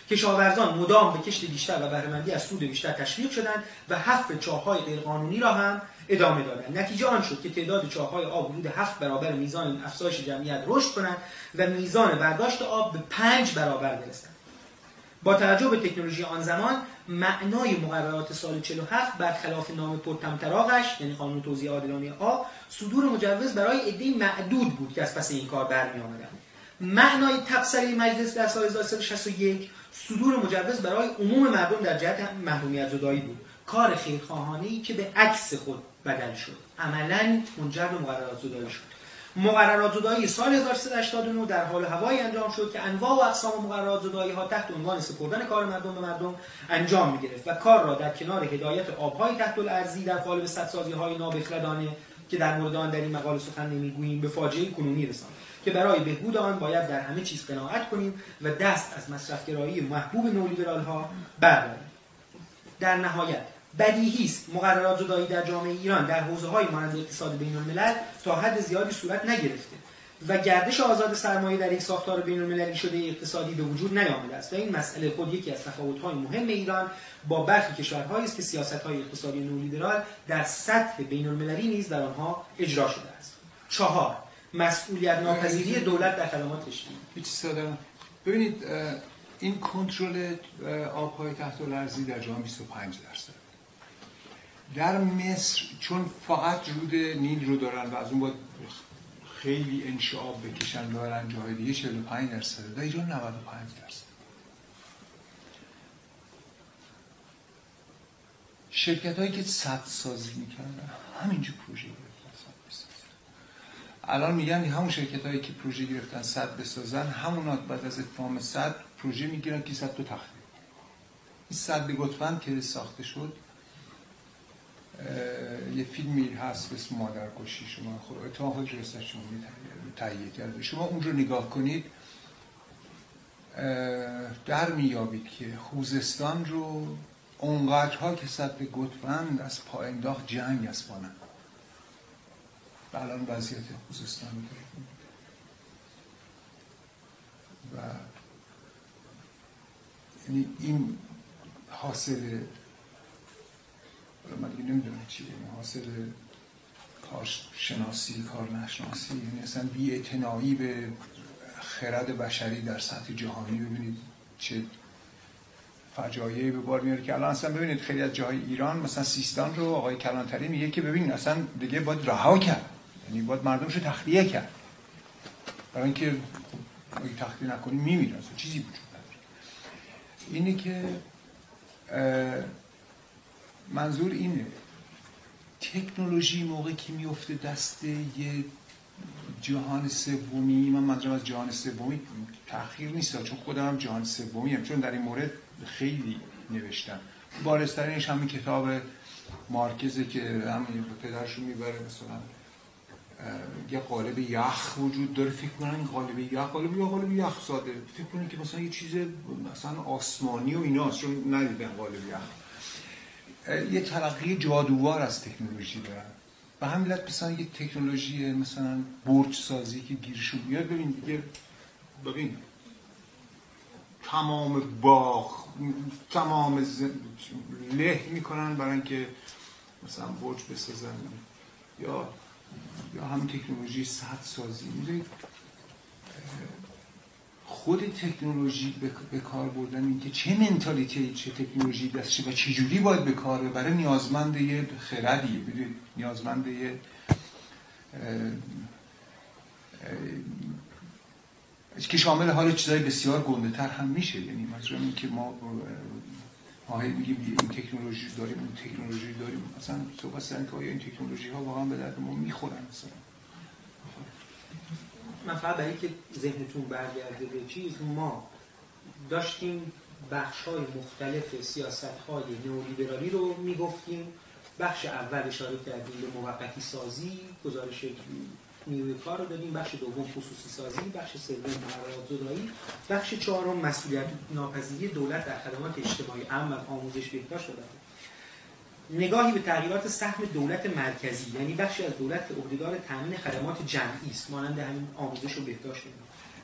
کشاورزان مدام به کشت بیشتر و بهرهمندی از سود بیشتر تشویق شدند و حفر چاههای غیرقانونی را هم ادامه دادند. نتیجه آن شد که تعداد چاههای آب حدود هفت برابر میزان افزایش جمعیت رشد کنند و میزان برداشت آب به پنج برابر برسد با توجه به تکنولوژی آن زمان معنای مقررات سال 47 برخلاف نام پرتمطراقش یعنی قانون توزیع عادلانه آب صدور مجوز برای عده‌ای معدود بود که از پس این کار برمی آمدند معنای تبصره مجلس در سال 1361 صدور مجوز برای عموم مردم در جهت محرومیت زدایی بود. کار خیرخواهانه که به عکس خود بدل شد. عملا منجر به مقررات زدایی شد. مقررات زدایی سال 1389 در حال هوایی انجام شد که انواع و اقسام مقررات زدایی ها تحت عنوان سپردن کار مردم به مردم انجام می گرفت و کار را در کنار هدایت آبهای تحت الارضی در قالب سدسازی های نابخردانه که در مورد آن در این مقاله سخن نمی‌گوییم به فاجعه کنونی رساند که برای بهبود آن باید در همه چیز قناعت کنیم و دست از مصرفگرایی محبوب نولیبرال ها برداریم. در نهایت بدیهی است مقررات زدایی در جامعه ایران در حوزه های مانند اقتصاد بین الملل تا حد زیادی صورت نگرفته و گردش آزاد سرمایه در یک ساختار بین المللی شده اقتصادی به وجود نیامده است و این مسئله خود یکی از تفاوت‌های مهم ایران با برخی کشورهایی است که سیاست‌های اقتصادی نولیبرال در سطح بین المللی نیز در آنها اجرا شده است. چهار مسئولیت ناپذیری دولت در خدمات رشدی ببینید این کنترل آبهای تحت الارضی در جامعه 25 درصد. در مصر چون فقط رود نیل رو دارن و از اون باید خیلی انشعاب بکشن دارن جای دیگه 45 درصد در ایران 95 درصد. شرکت هایی که صد سازی می‌کردن همینجور پروژه الان میگن همون شرکت هایی که پروژه گرفتن صد بسازن همون بعد از اتمام صد پروژه می‌گیرن که صد تو تخته این صد گتفند که ساخته شد یه فیلمی هست به اسم کشی شما خود اتفاق ریاست شما تهیه کرده. شما اون رو نگاه کنید در میابید که خوزستان رو اونقدرها که صد گتفند از پا انداخت جنگ از و الان وضعیت خوزستان و یعنی این حاصل من دیگه نمی‌دونم چیه شناسی کار نشناسی. یعنی اصلا بی به خرد بشری در سطح جهانی. ببینید چه فجایعی به بار میاره که الان اصلا ببینید خیلی از جاهای ایران مثلا سیستان رو آقای کلانتری میگه که ببین اصلا دیگه باید رها کرد. یعنی باید مردمش رو تخلیه کرد. برای اینکه اگه تخلیه نکنی میمیرن چیزی وجود نداره. اینه که منظور اینه. تکنولوژی موقع که میفته دست یه جهان سومی من منظورم از جهان سومی تأخیر نیست چون خودم هم جهان سومی هم چون در این مورد خیلی نوشتم. بارسترینش همین کتاب مارکزه که همین پدرشو می‌بره مثلا یه قالب یخ وجود داره. فکر کنن این قالب یخ قالب یا قالب یخ ساده فکر کنن که مثلا یه چیز مثلا آسمانی و ایناست چون ندیدن قالب یخ. یه تلقی جادووار از تکنولوژی دارن. و همین مثلا یه تکنولوژی مثلا برج سازی که گیرشون میاد ببین دیگه ببین. تمام باغ تمام له می‌کنن برای اینکه مثلا برج بسازن یا یا همین تکنولوژی سد سازی می‌دونید خود تکنولوژی به کار بردن این که چه منتالیتی چه تکنولوژی دستشه و چه جوری باید به کار ببره نیازمند یه خردیه نیازمند یه که شامل حال چیزای بسیار گنده تر هم میشه. یعنی مثلا این که ما ما میگیم این تکنولوژی داریم اون تکنولوژی داریم. مثلا صحبت که این تکنولوژی ها واقعا به درد ما می‌خورن مثلا؟ من فقط برای که ذهنتون برگرده به چیز ما داشتیم بخش های مختلف سیاست های نئولیبرالی رو می‌گفتیم. بخش اول اشاره کردیم به موقتی سازی گزارش نیروی کار رو دادیم. بخش دوم خصوصی سازی بخش سوم زدایی بخش چهارم مسئولیت ناپذیری دولت در خدمات اجتماعی امن آموزش بهداشت دادیم نگاهی به تغییرات سهم دولت مرکزی یعنی بخشی از دولت که عهدهدار تامین خدمات جمعی است. مانند همین آموزش و بهداشت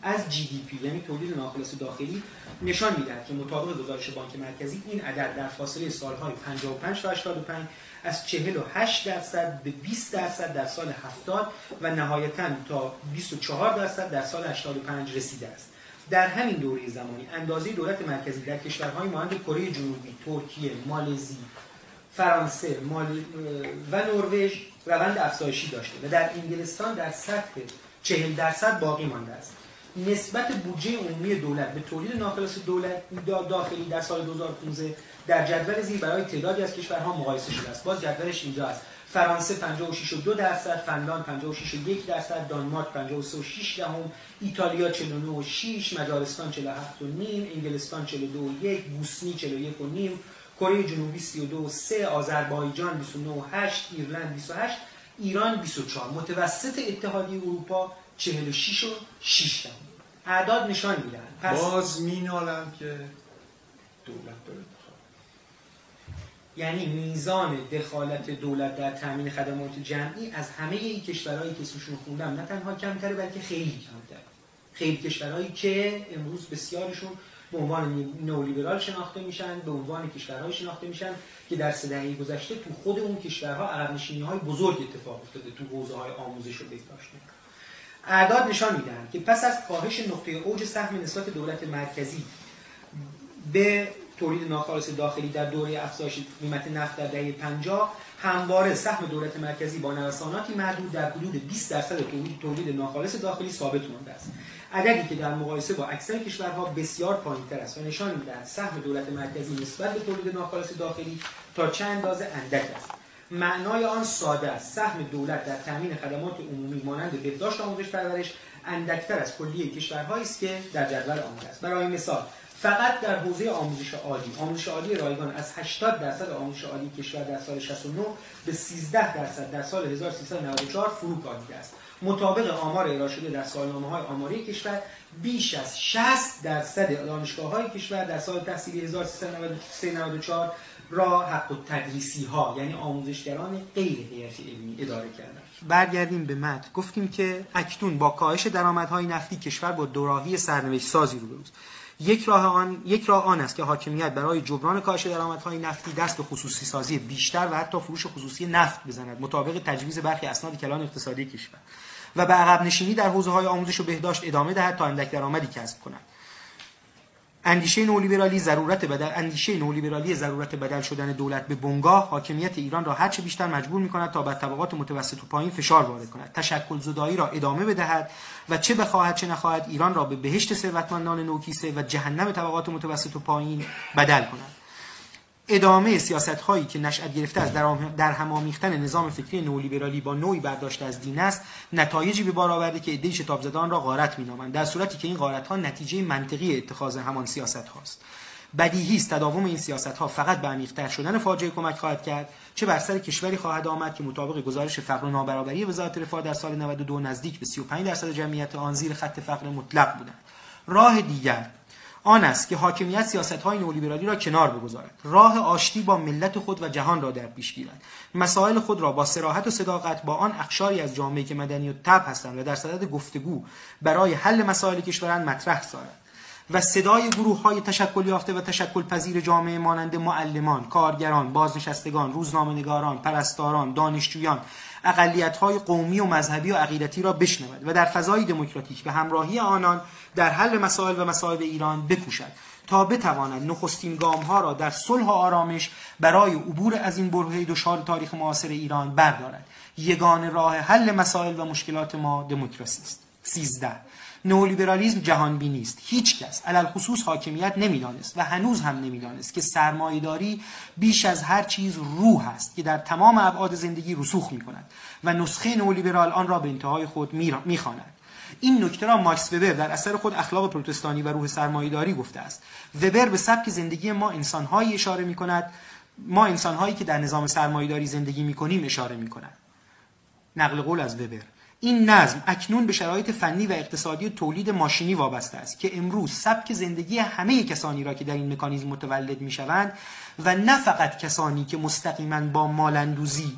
از جی دی پی یعنی تولید ناخالص داخلی نشان می‌دهد که مطابق گزارش بانک مرکزی این عدد در فاصله سالهای 55 تا 85 از 48 درصد به 20 درصد در سال 70 و نهایتا تا 24 درصد در سال 85 رسیده است. در همین دوره زمانی اندازه دولت مرکزی در کشورهای مانند کره جنوبی، ترکیه، مالزی، فرانسه مالی و نروژ روند افزایشی داشته و در انگلستان در سطح 40 درصد باقی مانده است. نسبت بودجه عمومی دولت به تولید ناخالص دولت داخلی در سال 2015 در جدول زیر برای تعدادی از کشورها مقایسه شده است. باز جدولش اینجا است. فرانسه 56.2 درصد، فنلاند 56.1 درصد، دانمارک 53.6 دهم، ایتالیا 49.6, مجارستان 47.5, انگلستان 42.1, بوسنی 41.5, کره جنوبی 32.3, آذربایجان 29.8, ایرلند 28, ایران 24. متوسط اتحادیه اروپا 46 و 6 دهم. اعداد نشان میدن. پس باز مینالم که دولت داره یعنی میزان دخالت دولت در تامین خدمات جمعی از همه این کشورهایی که اسمشون خوندم نه تنها کمتره بلکه خیلی کمتر خیلی کشورهایی که امروز بسیارشون به عنوان نولیبرال شناخته میشن به عنوان کشورهای شناخته میشن که در سه گذشته تو خود اون کشورها عقب نشینی های بزرگ اتفاق افتاده تو حوزه های آموزش و بهداشت. اعداد نشان میدن که پس از کاهش نقطه اوج سهم نسبت دولت مرکزی به تولید ناخالص داخلی در دوره افزایش قیمت نفت در دهه 50 همواره سهم دولت مرکزی با نوساناتی محدود در حدود 20 درصد تولید ناخالص داخلی ثابت مانده است. عددی که در مقایسه با اکثر کشورها بسیار پایینتر است و نشان می‌دهد سهم دولت مرکزی نسبت به تولید ناخالص داخلی تا چند اندازه اندک است. معنای آن ساده است. سهم دولت در تامین خدمات عمومی مانند بهداشت آموزش پرورش اندکتر از کلیه کشورهایی است که در جدول آمده است. برای مثال فقط در حوزه آموزش عالی آموزش عالی رایگان از 80 درصد آموزش عالی کشور در سال 69 به 13 درصد در سال 1394 فرو است. مطابق آمار ارائه شده در سالنامه های آماری کشور بیش از 60 درصد دانشگاه های کشور در سال تحصیلی 1394 را حق و تدریسی ها یعنی آموزشگران غیر هیئتی علمی اداره کردند. برگردیم به متن. گفتیم که اکنون با کاهش درآمدهای نفتی کشور با دوراهی سرنوشت سازی روبروست یک راه آن یک راه آن است که حاکمیت برای جبران کاهش درآمدهای نفتی دست به خصوصی سازی بیشتر و حتی فروش خصوصی نفت بزند مطابق تجویز برخی اسناد کلان اقتصادی کشور. و به عقب نشینی در حوزه های آموزش و بهداشت ادامه دهد تا اندک درآمدی کسب کند. اندیشه نولیبرالی ضرورت بدل اندیشه نولیبرالی ضرورت بدل شدن دولت به بنگاه حاکمیت ایران را هرچه بیشتر مجبور می‌کند تا بر طبقات متوسط و پایین فشار وارد کند. تشکل زدایی را ادامه بدهد و چه بخواهد چه نخواهد ایران را به بهشت ثروتمندان نوکیسه و جهنم طبقات متوسط و پایین بدل کند. ادامه سیاست هایی که نشأت گرفته از در هم آمیختن نظام فکری نولیبرالی با نوعی برداشت از دین است نتایجی به بار آورده که عده شتاب زدان را غارت مینامند در صورتی که این غارت ها نتیجه منطقی اتخاذ همان سیاست هاست بدیهی است تداوم این سیاست ها فقط به عمیق‌تر شدن فاجعه کمک خواهد کرد چه بر سر کشوری خواهد آمد که مطابق گزارش فقر و نابرابری وزارت رفاه در سال 92 نزدیک به 35 درصد جمعیت آن زیر خط فقر مطلق بودند. راه دیگر آن است که حاکمیت سیاست های نولیبرالی را کنار بگذارد. راه آشتی با ملت خود و جهان را در پیش گیرد. مسائل خود را با سراحت و صداقت با آن اقشاری از جامعه که مدنی و تب هستند و در صدد گفتگو برای حل مسائل کشورند مطرح سازد. و صدای گروه های تشکل یافته و تشکل پذیر جامعه مانند معلمان، کارگران، بازنشستگان، روزنامه‌نگاران، پرستاران، دانشجویان، اقلیت های قومی و مذهبی و عقیدتی را بشنود و در فضای دموکراتیک به همراهی آنان در حل مسائل و مصائب ایران بکوشد تا بتواند نخستین گام ها را در صلح و آرامش برای عبور از این برهه دشوار تاریخ معاصر ایران بردارد. یگان راه حل مسائل و مشکلات ما دموکراسی است. 13 نئولیبرالیسم جهان بینی است. هیچ کس علل خصوص حاکمیت نمی‌دانست و هنوز هم نمی‌دانست که سرمایهداری بیش از هر چیز روح است که در تمام ابعاد زندگی رسوخ می کند و نسخه نئولیبرال آن را به انتهای خود می‌خواند. این نکته را ماکس وبر در اثر خود اخلاق پروتستانی و روح سرمایهداری گفته است. وبر به سبک زندگی ما انسانهایی اشاره می کند ما انسانهایی که در نظام سرمایهداری زندگی می کنیم اشاره می کند نقل قول از وبر. این نظم اکنون به شرایط فنی و اقتصادی تولید ماشینی وابسته است که امروز سبک زندگی همه کسانی را که در این مکانیزم متولد می شوند و نه فقط کسانی که مستقیما با مالندوزی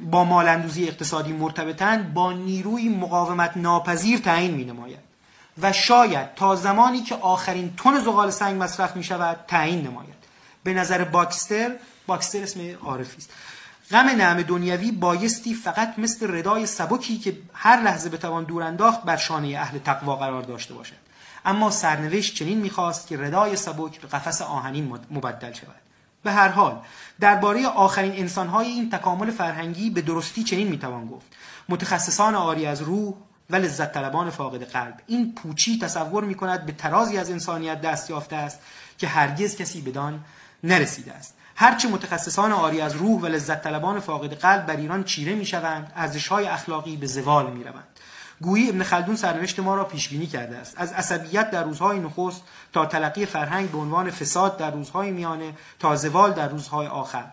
با مالندوزی اقتصادی مرتبطند با نیروی مقاومت ناپذیر تعیین می نماید و شاید تا زمانی که آخرین تن زغال سنگ مصرف می شود تعیین نماید. به نظر باکستر باکستر اسم عارفی است. غم نعم دنیوی بایستی فقط مثل ردای سبکی که هر لحظه بتوان دور انداخت بر شانه اهل تقوا قرار داشته باشد. اما سرنوشت چنین می‌خواست که ردای سبک به قفس آهنین مبدل شود. به هر حال درباره آخرین انسانهای این تکامل فرهنگی به درستی چنین می‌توان گفت. متخصصان عاری از روح و لذت طلبان فاقد قلب. این پوچی تصور می کند به ترازی از انسانیت دست یافته است که هرگز کسی بدان نرسیده است. هرچه متخصصان آری از روح و لذت طلبان فاقد قلب بر ایران چیره می شوند ارزش های اخلاقی به زوال می روند گویی ابن خلدون سرنوشت ما را پیش بینی کرده است. از عصبیت در روزهای نخست تا تلقی فرهنگ به عنوان فساد در روزهای میانه تا زوال در روزهای آخر.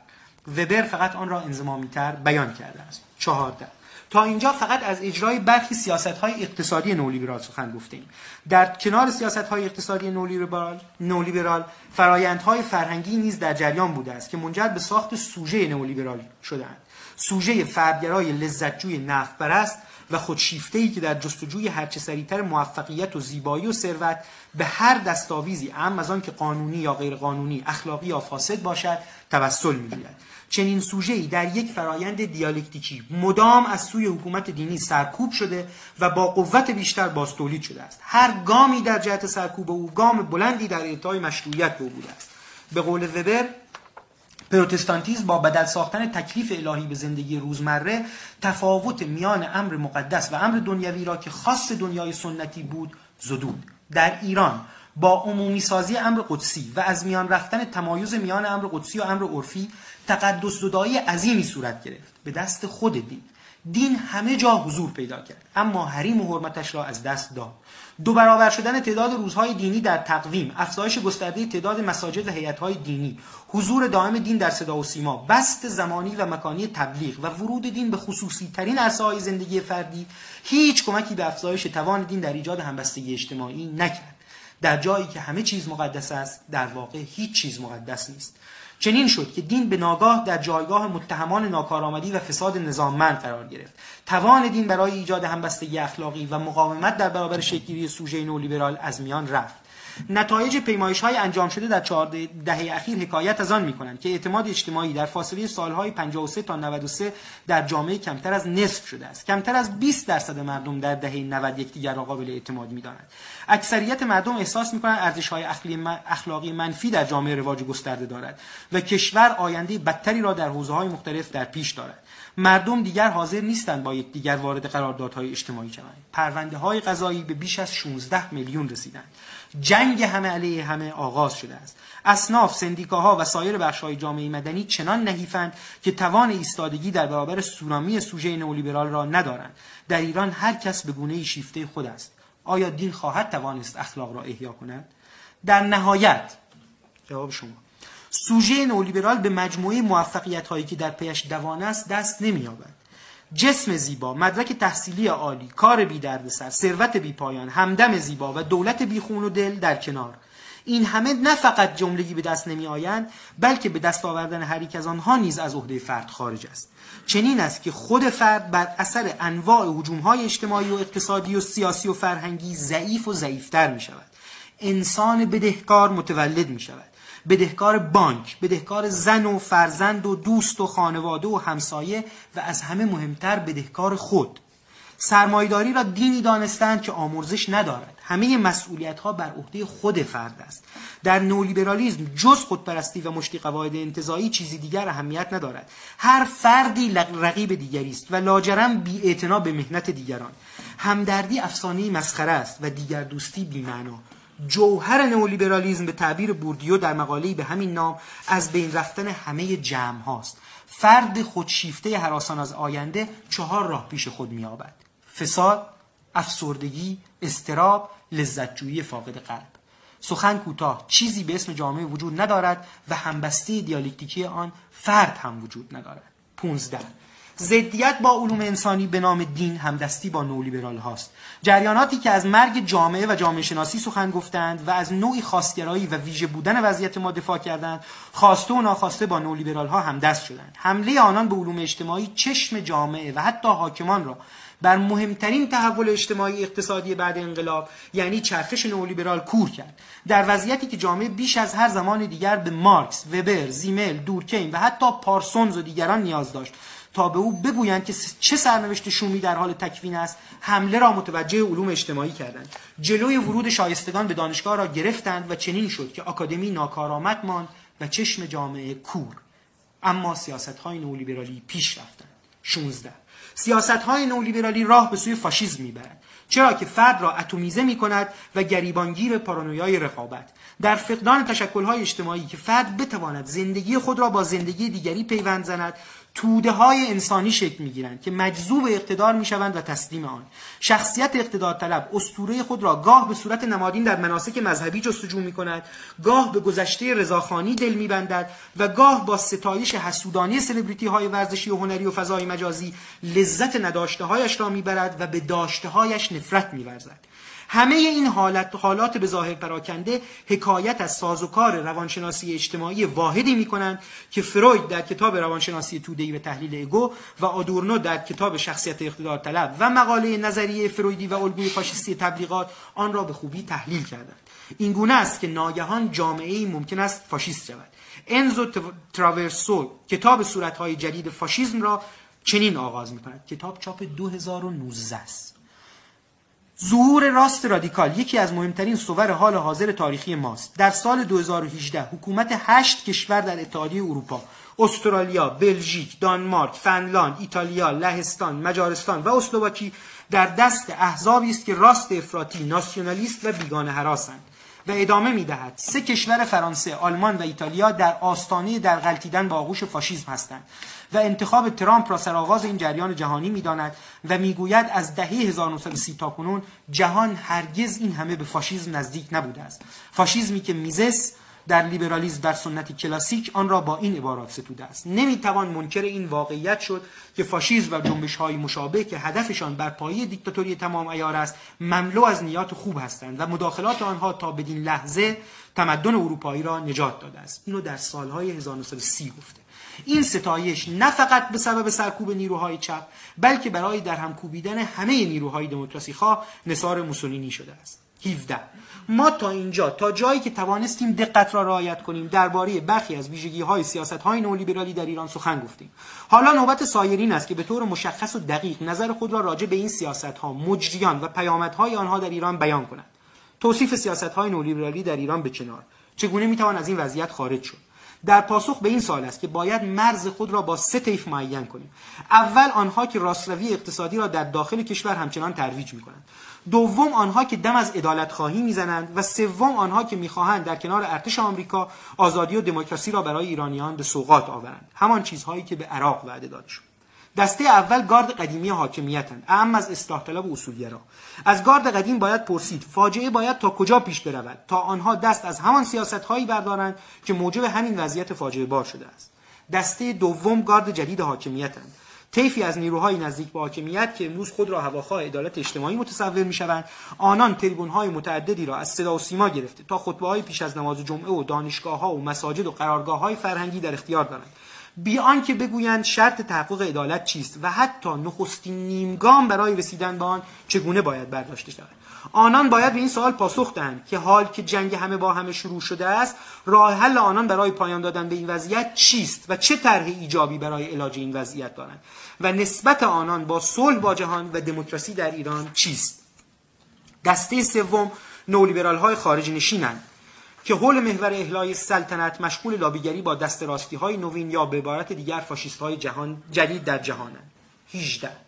وبر فقط آن را انزمامیتر بیان کرده است. چهارده. تا اینجا فقط از اجرای برخی سیاست های اقتصادی نولیبرال سخن گفتیم. در کنار سیاست های اقتصادی نولیبرال نولیبرال فرایندهای فرهنگی نیز در جریان بوده است که منجر به ساخت سوژه نولیبرال شدهاند. سوژه فردگرای لذتجوی نفت برست و خودشیفته ای که در جستجوی هرچه سریعتر موفقیت و زیبایی و ثروت به هر دستاویزی ام از آن که قانونی یا غیر قانونی اخلاقی یا فاسد باشد توسل میجوید چنین سوژه‌ای در یک فرایند دیالکتیکی مدام از سوی حکومت دینی سرکوب شده و با قوت بیشتر باز تولید شده است. هر گامی در جهت سرکوب او گام بلندی در اعطای مشروعیت به بوده است. به قول وبر پروتستانتیزم با بدل ساختن تکلیف الهی به زندگی روزمره تفاوت میان امر مقدس و امر دنیوی را که خاص دنیای سنتی بود زدود. در ایران با عمومی سازی امر قدسی و از میان رفتن تمایز میان امر قدسی و امر عرفی تقدس زدایی عظیمی صورت گرفت. به دست خود دین. دین همه جا حضور پیدا کرد. اما حریم و حرمتش را از دست داد. دو برابر شدن تعداد روزهای دینی در تقویم. افزایش گسترده تعداد مساجد و هیئت‌های دینی. حضور دائم دین در صدا و سیما. بست زمانی و مکانی تبلیغ و ورود دین به خصوصی ترین عرصه‌های زندگی فردی. هیچ کمکی به افزایش توان دین در ایجاد همبستگی اجتماعی نکرد. در جایی که همه چیز مقدس است در واقع هیچ چیز مقدس نیست. چنین شد که دین به ناگاه در جایگاه متهمان ناکارآمدی و فساد نظاممند قرار گرفت. توان دین برای ایجاد همبستگی اخلاقی و مقاومت در برابر شکلگیری سوژه نولیبرال از میان رفت. نتایج پیمایش های انجام شده در چهار دهه اخیر حکایت از آن می کنند که اعتماد اجتماعی در فاصله سالهای 53 تا 93 در جامعه کمتر از نصف شده است. کمتر از 20 درصد مردم در دهه 90 یکدیگر را قابل اعتماد می دانند اکثریت مردم احساس می کنند ارزش های اخلاقی منفی در جامعه رواج گسترده دارد و کشور آینده بدتری را در حوزه های مختلف در پیش دارد. مردم دیگر حاضر نیستند با دیگر وارد قراردادهای اجتماعی شوند. پرونده های قضایی به بیش از 16 میلیون رسیدند. جنگ همه علیه همه آغاز شده است. اصناف سندیکاها و سایر بخش‌های جامعه مدنی چنان نحیفند که توان ایستادگی در برابر سونامی سوژه نولیبرال را ندارند. در ایران هر کس به گونه شیفته خود است. آیا دین خواهد توانست اخلاق را احیا کند؟ در نهایت جواب شما. سوژه نولیبرال به مجموعه موفقیت هایی که در پیش دوان است دست نمییابد. جسم زیبا مدرک تحصیلی عالی کار بی سر ثروت بی پایان همدم زیبا و دولت بی خون و دل در کنار. این همه نه فقط جملگی به دست نمی آیند بلکه به دست آوردن هر یک از آنها نیز از عهده فرد خارج است. چنین است که خود فرد بر اثر انواع های اجتماعی و اقتصادی و سیاسی و فرهنگی ضعیف و ضعیفتر می شود. انسان بدهکار متولد می شود. بدهکار بانک بدهکار زن و فرزند و دوست و خانواده و همسایه و از همه مهمتر بدهکار خود. سرمایداری را دینی دانستند که آمرزش ندارد. همه مسئولیت ها بر عهده خود فرد است. در نولیبرالیزم جز خودپرستی و مشتی قواعد انتظایی چیزی دیگر اهمیت ندارد. هر فردی رقیب دیگری است و لاجرم بی به مهنت دیگران. همدردی افسانه مسخره است و دیگر دوستی بی معنا جوهر نئولیبرالیسم به تعبیر بوردیو در مقاله‌ای به همین نام از بین رفتن همه جمع هاست فرد خودشیفته حراسان از آینده چهار راه پیش خود می‌یابد. فساد افسردگی استراب لذتجویی فاقد قلب. سخن کوتاه چیزی به اسم جامعه وجود ندارد و همبسته دیالکتیکی آن فرد هم وجود ندارد. 15 ضدیت با علوم انسانی به نام دین همدستی با نولیبرال هاست. جریاناتی که از مرگ جامعه و جامعه شناسی سخن گفتند و از نوعی خواستگرایی و ویژه بودن وضعیت ما دفاع کردند خواسته و ناخواسته با نولیبرال ها همدست شدند. حمله آنان به علوم اجتماعی چشم جامعه و حتی حاکمان را بر مهمترین تحول اجتماعی اقتصادی بعد انقلاب یعنی چرخش نولیبرال کور کرد. در وضعیتی که جامعه بیش از هر زمان دیگر به مارکس، وبر، زیمل، دورکیم و حتی پارسونز و دیگران نیاز داشت. تا به او بگویند که چه سرنوشت شومی در حال تکوین است حمله را متوجه علوم اجتماعی کردند. جلوی ورود شایستگان به دانشگاه را گرفتند و چنین شد که آکادمی ناکارآمد ماند و چشم جامعه کور. اما سیاست های نولیبرالی پیش رفتند. 16 سیاست های نولیبرالی راه به سوی فاشیسم می‌برد. چرا که فرد را اتمیزه می کند و گریبانگیر پارانویای رقابت. در فقدان تشکل‌های اجتماعی که فرد بتواند زندگی خود را با زندگی دیگری پیوند زند توده های انسانی شکل می‌گیرند که مجذوب اقتدار می‌شوند و تسلیم آن. شخصیت اقتدار طلب اسطوره خود را گاه به صورت نمادین در مناسک مذهبی جستجو می کند گاه به گذشته رضاخانی دل میبندد و گاه با ستایش حسودانی سلبریتی های ورزشی و هنری و فضای مجازی لذت نداشته هایش را می‌برد و به داشته هایش نفرت میورزد. همه این حالت حالات به ظاهر پراکنده حکایت از سازوکار روانشناسی اجتماعی واحدی می کنند که فروید در کتاب روانشناسی تودهی و تحلیل اگو و آدورنو در کتاب شخصیت اقتدار طلب و مقاله نظریه فرویدی و الگوی فاشیستی تبلیغات آن را به خوبی تحلیل کردند. این گونه است که ناگهان جامعه ممکن است فاشیست شود. انزو تراورسو کتاب صورتهای جدید فاشیسم را چنین آغاز می کند کتاب چاپ 2019 است. ظهور راست رادیکال یکی از مهمترین صور حال حاضر تاریخی ماست. در سال 2018 حکومت هشت کشور در اتحادیه اروپا استرالیا، بلژیک، دانمارک، فنلاند، ایتالیا، لهستان، مجارستان و اسلواکی در دست احزابی است که راست افراطی، ناسیونالیست و بیگانه هراسند و ادامه می‌دهد. سه کشور فرانسه، آلمان و ایتالیا در آستانه در غلطیدن با آغوش فاشیسم هستند. و انتخاب ترامپ را سرآغاز این جریان جهانی می‌داند و می‌گوید از دهه 1930 تا کنون جهان هرگز این همه به فاشیسم نزدیک نبوده است. فاشیسمی که میزس در لیبرالیسم در سنت کلاسیک آن را با این عبارات ستوده است. نمی‌توان منکر این واقعیت شد که فاشیسم و جنبش های مشابه که هدفشان بر پایه دیکتاتوری تمام ایار است مملو از نیات خوب هستند و مداخلات آنها تا بدین لحظه تمدن اروپایی را نجات داده است. اینو در سالهای 1930 گفته. این ستایش نه فقط به سبب سرکوب نیروهای چپ بلکه برای در هم کوبیدن همه نیروهای دموکراسی خواه نصار موسولینی شده است. 17 ما تا اینجا تا جایی که توانستیم دقت را رعایت کنیم درباره برخی از ویژگی های سیاست های نولیبرالی در ایران سخن گفتیم. حالا نوبت سایرین است که به طور مشخص و دقیق نظر خود را راجع به این سیاست ها مجریان و پیامدهای آنها در ایران بیان کنند. توصیف سیاست های نولیبرالی در ایران به کنار چگونه می‌توان از این وضعیت خارج شد؟ در پاسخ به این سوال است که باید مرز خود را با سه طیف معین کنیم. اول آنها که راستروی اقتصادی را در داخل کشور همچنان ترویج می‌کنند. دوم آنها که دم از عدالت خواهی می‌زنند. و سوم آنها که می‌خواهند در کنار ارتش آمریکا آزادی و دموکراسی را برای ایرانیان به سوقات آورند. همان چیزهایی که به عراق وعده داده دسته اول گارد قدیمی حاکمیتند اهم از اصلاح طلب و اصولگرا. از گارد قدیم باید پرسید فاجعه باید تا کجا پیش برود؟ تا آنها دست از همان سیاست هایی بردارند که موجب همین وضعیت فاجعه بار شده است. دسته دوم گارد جدید حاکمیتند طیفی از نیروهای نزدیک به حاکمیت که امروز خود را هواخواه عدالت اجتماعی متصور می‌شوند آنان تریبون های متعددی را از صدا و سیما گرفته تا خطبه های پیش از نماز جمعه و دانشگاه ها و مساجد و قرارگاه های فرهنگی در اختیار دارند. بی آنکه بگویند شرط تحقق عدالت چیست و حتی نخستین نیمگام برای رسیدن به آن چگونه باید برداشته شود. آنان باید به این سوال پاسخ دهند که حال که جنگ همه با همه شروع شده است راه حل آنان برای پایان دادن به این وضعیت چیست و چه طرح ایجابی برای علاج این وضعیت دارند و نسبت آنان با صلح با جهان و دموکراسی در ایران چیست. دسته سوم نولیبرال های خارج نشینند. که حول محور احلای سلطنت مشغول لابیگری با دست راستی های نوین یا به عبارت دیگر فاشیست های جهان جدید در جهانند. 18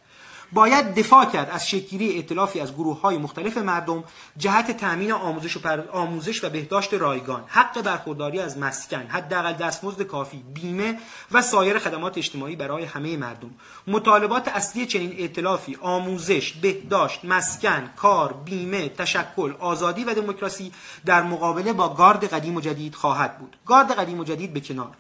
باید دفاع کرد از شکلی ائتلافی از گروه های مختلف مردم جهت تأمین آموزش و, آموزش و بهداشت رایگان حق برخورداری از مسکن حداقل دستمزد کافی بیمه و سایر خدمات اجتماعی برای همه مردم. مطالبات اصلی چنین ائتلافی آموزش بهداشت مسکن کار بیمه تشکل آزادی و دموکراسی در مقابله با گارد قدیم و جدید خواهد بود. گارد قدیم و جدید به کنار.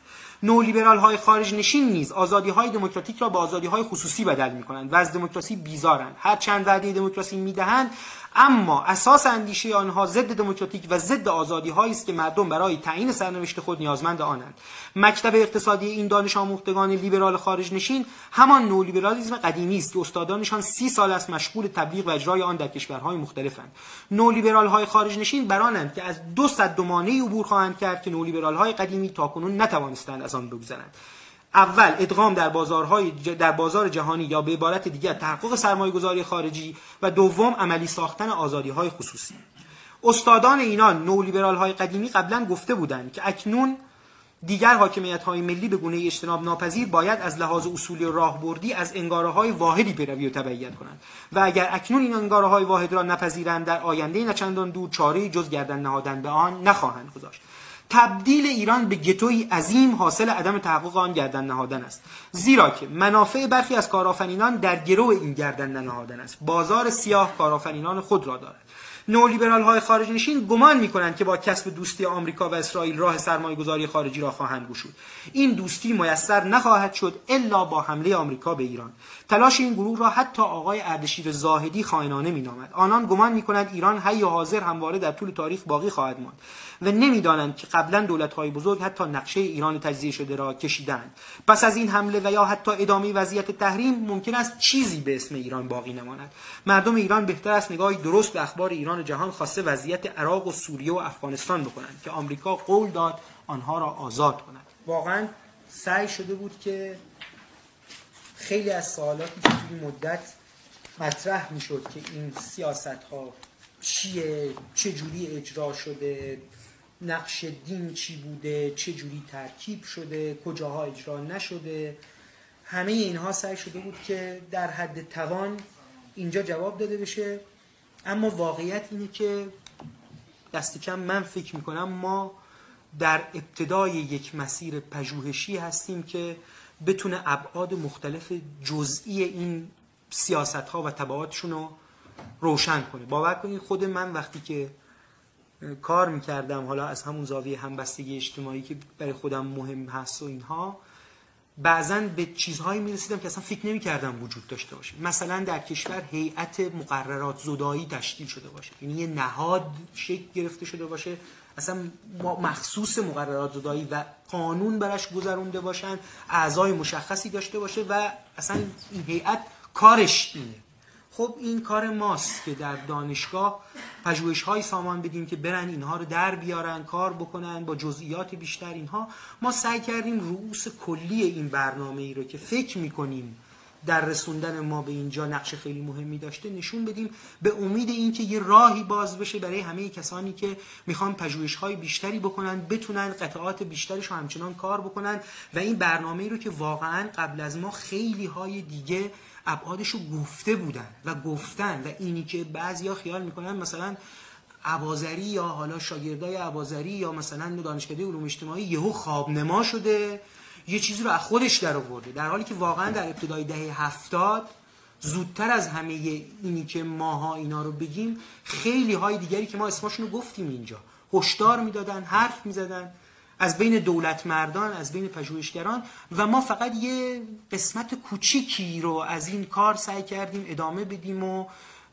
نولیبرال های خارج نشین نیز آزادی های دموکراتیک را با آزادی های خصوصی بدل می کنند و از دموکراسی بیزارند. هر چند وعده دموکراسی می‌دهند اما اساس اندیشه آنها ضد دموکراتیک و ضد آزادی هایی است که مردم برای تعیین سرنوشت خود نیازمند آنند. مکتب اقتصادی این دانش آموختگان لیبرال خارج نشین همان نولیبرالیسم قدیمی است که استادانشان سی سال است مشغول تبلیغ و اجرای آن در کشورهای مختلفند. نولیبرال های خارج نشین برانند که از دو صد دومانه عبور خواهند کرد که نولیبرال های قدیمی تاکنون نتوانستند از آن بگذرند. اول ادغام در بازارهای در بازار جهانی یا به عبارت دیگر تحقق سرمایه گذاری خارجی و دوم عملی ساختن آزادی های خصوصی. استادان اینان نولیبرال های قدیمی قبلا گفته بودند که اکنون دیگر حاکمیت های ملی به گونه اجتناب ناپذیر باید از لحاظ اصولی راهبردی از انگاره های واحدی پیروی و تبعیت کنند. و اگر اکنون این انگاره های واحد را نپذیرند در آینده نچندان دور چاره جز گردن نهادن به آن نخواهند گذاشت. تبدیل ایران به گتوی عظیم حاصل عدم تحقق آن گردن نهادن است. زیرا که منافع برخی از کارآفرینان در گرو این گردن نهادن است. بازار سیاه کارآفرینان خود را دارد. نولیبرال های خارج نشین گمان می کنند که با کسب دوستی آمریکا و اسرائیل راه سرمایه گذاری خارجی را خواهند گشود. این دوستی میسر نخواهد شد الا با حمله آمریکا به ایران. تلاش این گروه را حتی آقای اردشیر زاهدی خائنانه مینامد. آنان گمان می کنند ایران حی و حاضر همواره در طول تاریخ باقی خواهد ماند و نمی‌دانند که قبلا دولت‌های بزرگ حتی نقشه ایران تجزیه شده را کشیدند پس از این حمله و یا حتی ادامه وضعیت تحریم ممکن است چیزی به اسم ایران باقی نماند. مردم ایران بهتر است نگاهی درست به اخبار ایران جهان خواسته وضعیت عراق و سوریه و افغانستان بکنند که آمریکا قول داد آنها را آزاد کند. واقعا سعی شده بود که خیلی از سوالاتی که توی مدت مطرح می‌شد که این سیاست ها چیه چه جوری اجرا شده نقش دین چی بوده چه جوری ترکیب شده کجاها اجرا نشده همه اینها سعی شده بود که در حد توان اینجا جواب داده بشه. اما واقعیت اینه که دست کم من فکر می‌کنم ما در ابتدای یک مسیر پژوهشی هستیم که بتونه ابعاد مختلف جزئی این سیاست ها و تبعاتشون رو روشن کنه. باور کنید خود من وقتی که کار می‌کردم حالا از همون زاویه همبستگی اجتماعی که برای خودم مهم هست و اینها بعضا به چیزهایی می‌رسیدم که اصلا فکر نمی‌کردم وجود داشته باشه. مثلا در کشور هیئت مقررات زدایی تشکیل شده باشه. یعنی یه نهاد شکل گرفته شده باشه. اصلا مخصوص مقررات زدایی و قانون برش گذرونده باشن اعضای مشخصی داشته باشه و اصلا این هیئت کارش اینه. خب این کار ماست که در دانشگاه پژوهش های سامان بدیم که برن اینها رو در بیارن کار بکنن با جزئیات بیشتر اینها. ما سعی کردیم رؤوس کلی این برنامه ای رو که فکر می‌کنیم در رسوندن ما به اینجا نقش خیلی مهمی داشته نشون بدیم. به امید اینکه یه راهی باز بشه برای همه کسانی که می‌خوان پژوهش های بیشتری بکنن بتونن قطعات بیشترش رو همچنان کار بکنن. و این برنامه رو که واقعا قبل از ما خیلی های دیگه ابعادش رو گفته بودن و گفتن و اینی که بعضیا خیال می‌کنن مثلا عبازری یا حالا شاگردای عبازری یا مثلا دانشکده علوم اجتماعی یهو خوابنما شده یه چیزی رو از خودش در آورده. در حالی که واقعا در ابتدای دهه هفتاد زودتر از همه اینی که ماها اینا رو بگیم خیلی های دیگری که ما اسمشون رو گفتیم اینجا هشدار می‌دادن حرف می‌زدن. از بین دولت مردان از بین پژوهشگران و ما فقط یه قسمت کوچیکی رو از این کار سعی کردیم ادامه بدیم و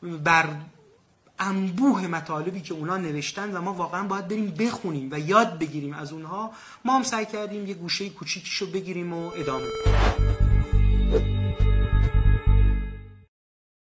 بر انبوه مطالبی که اونا نوشتن و ما واقعا باید بریم بخونیم و یاد بگیریم از اونها ما هم سعی کردیم یه گوشه کوچیکیشو بگیریم و ادامه بدیم.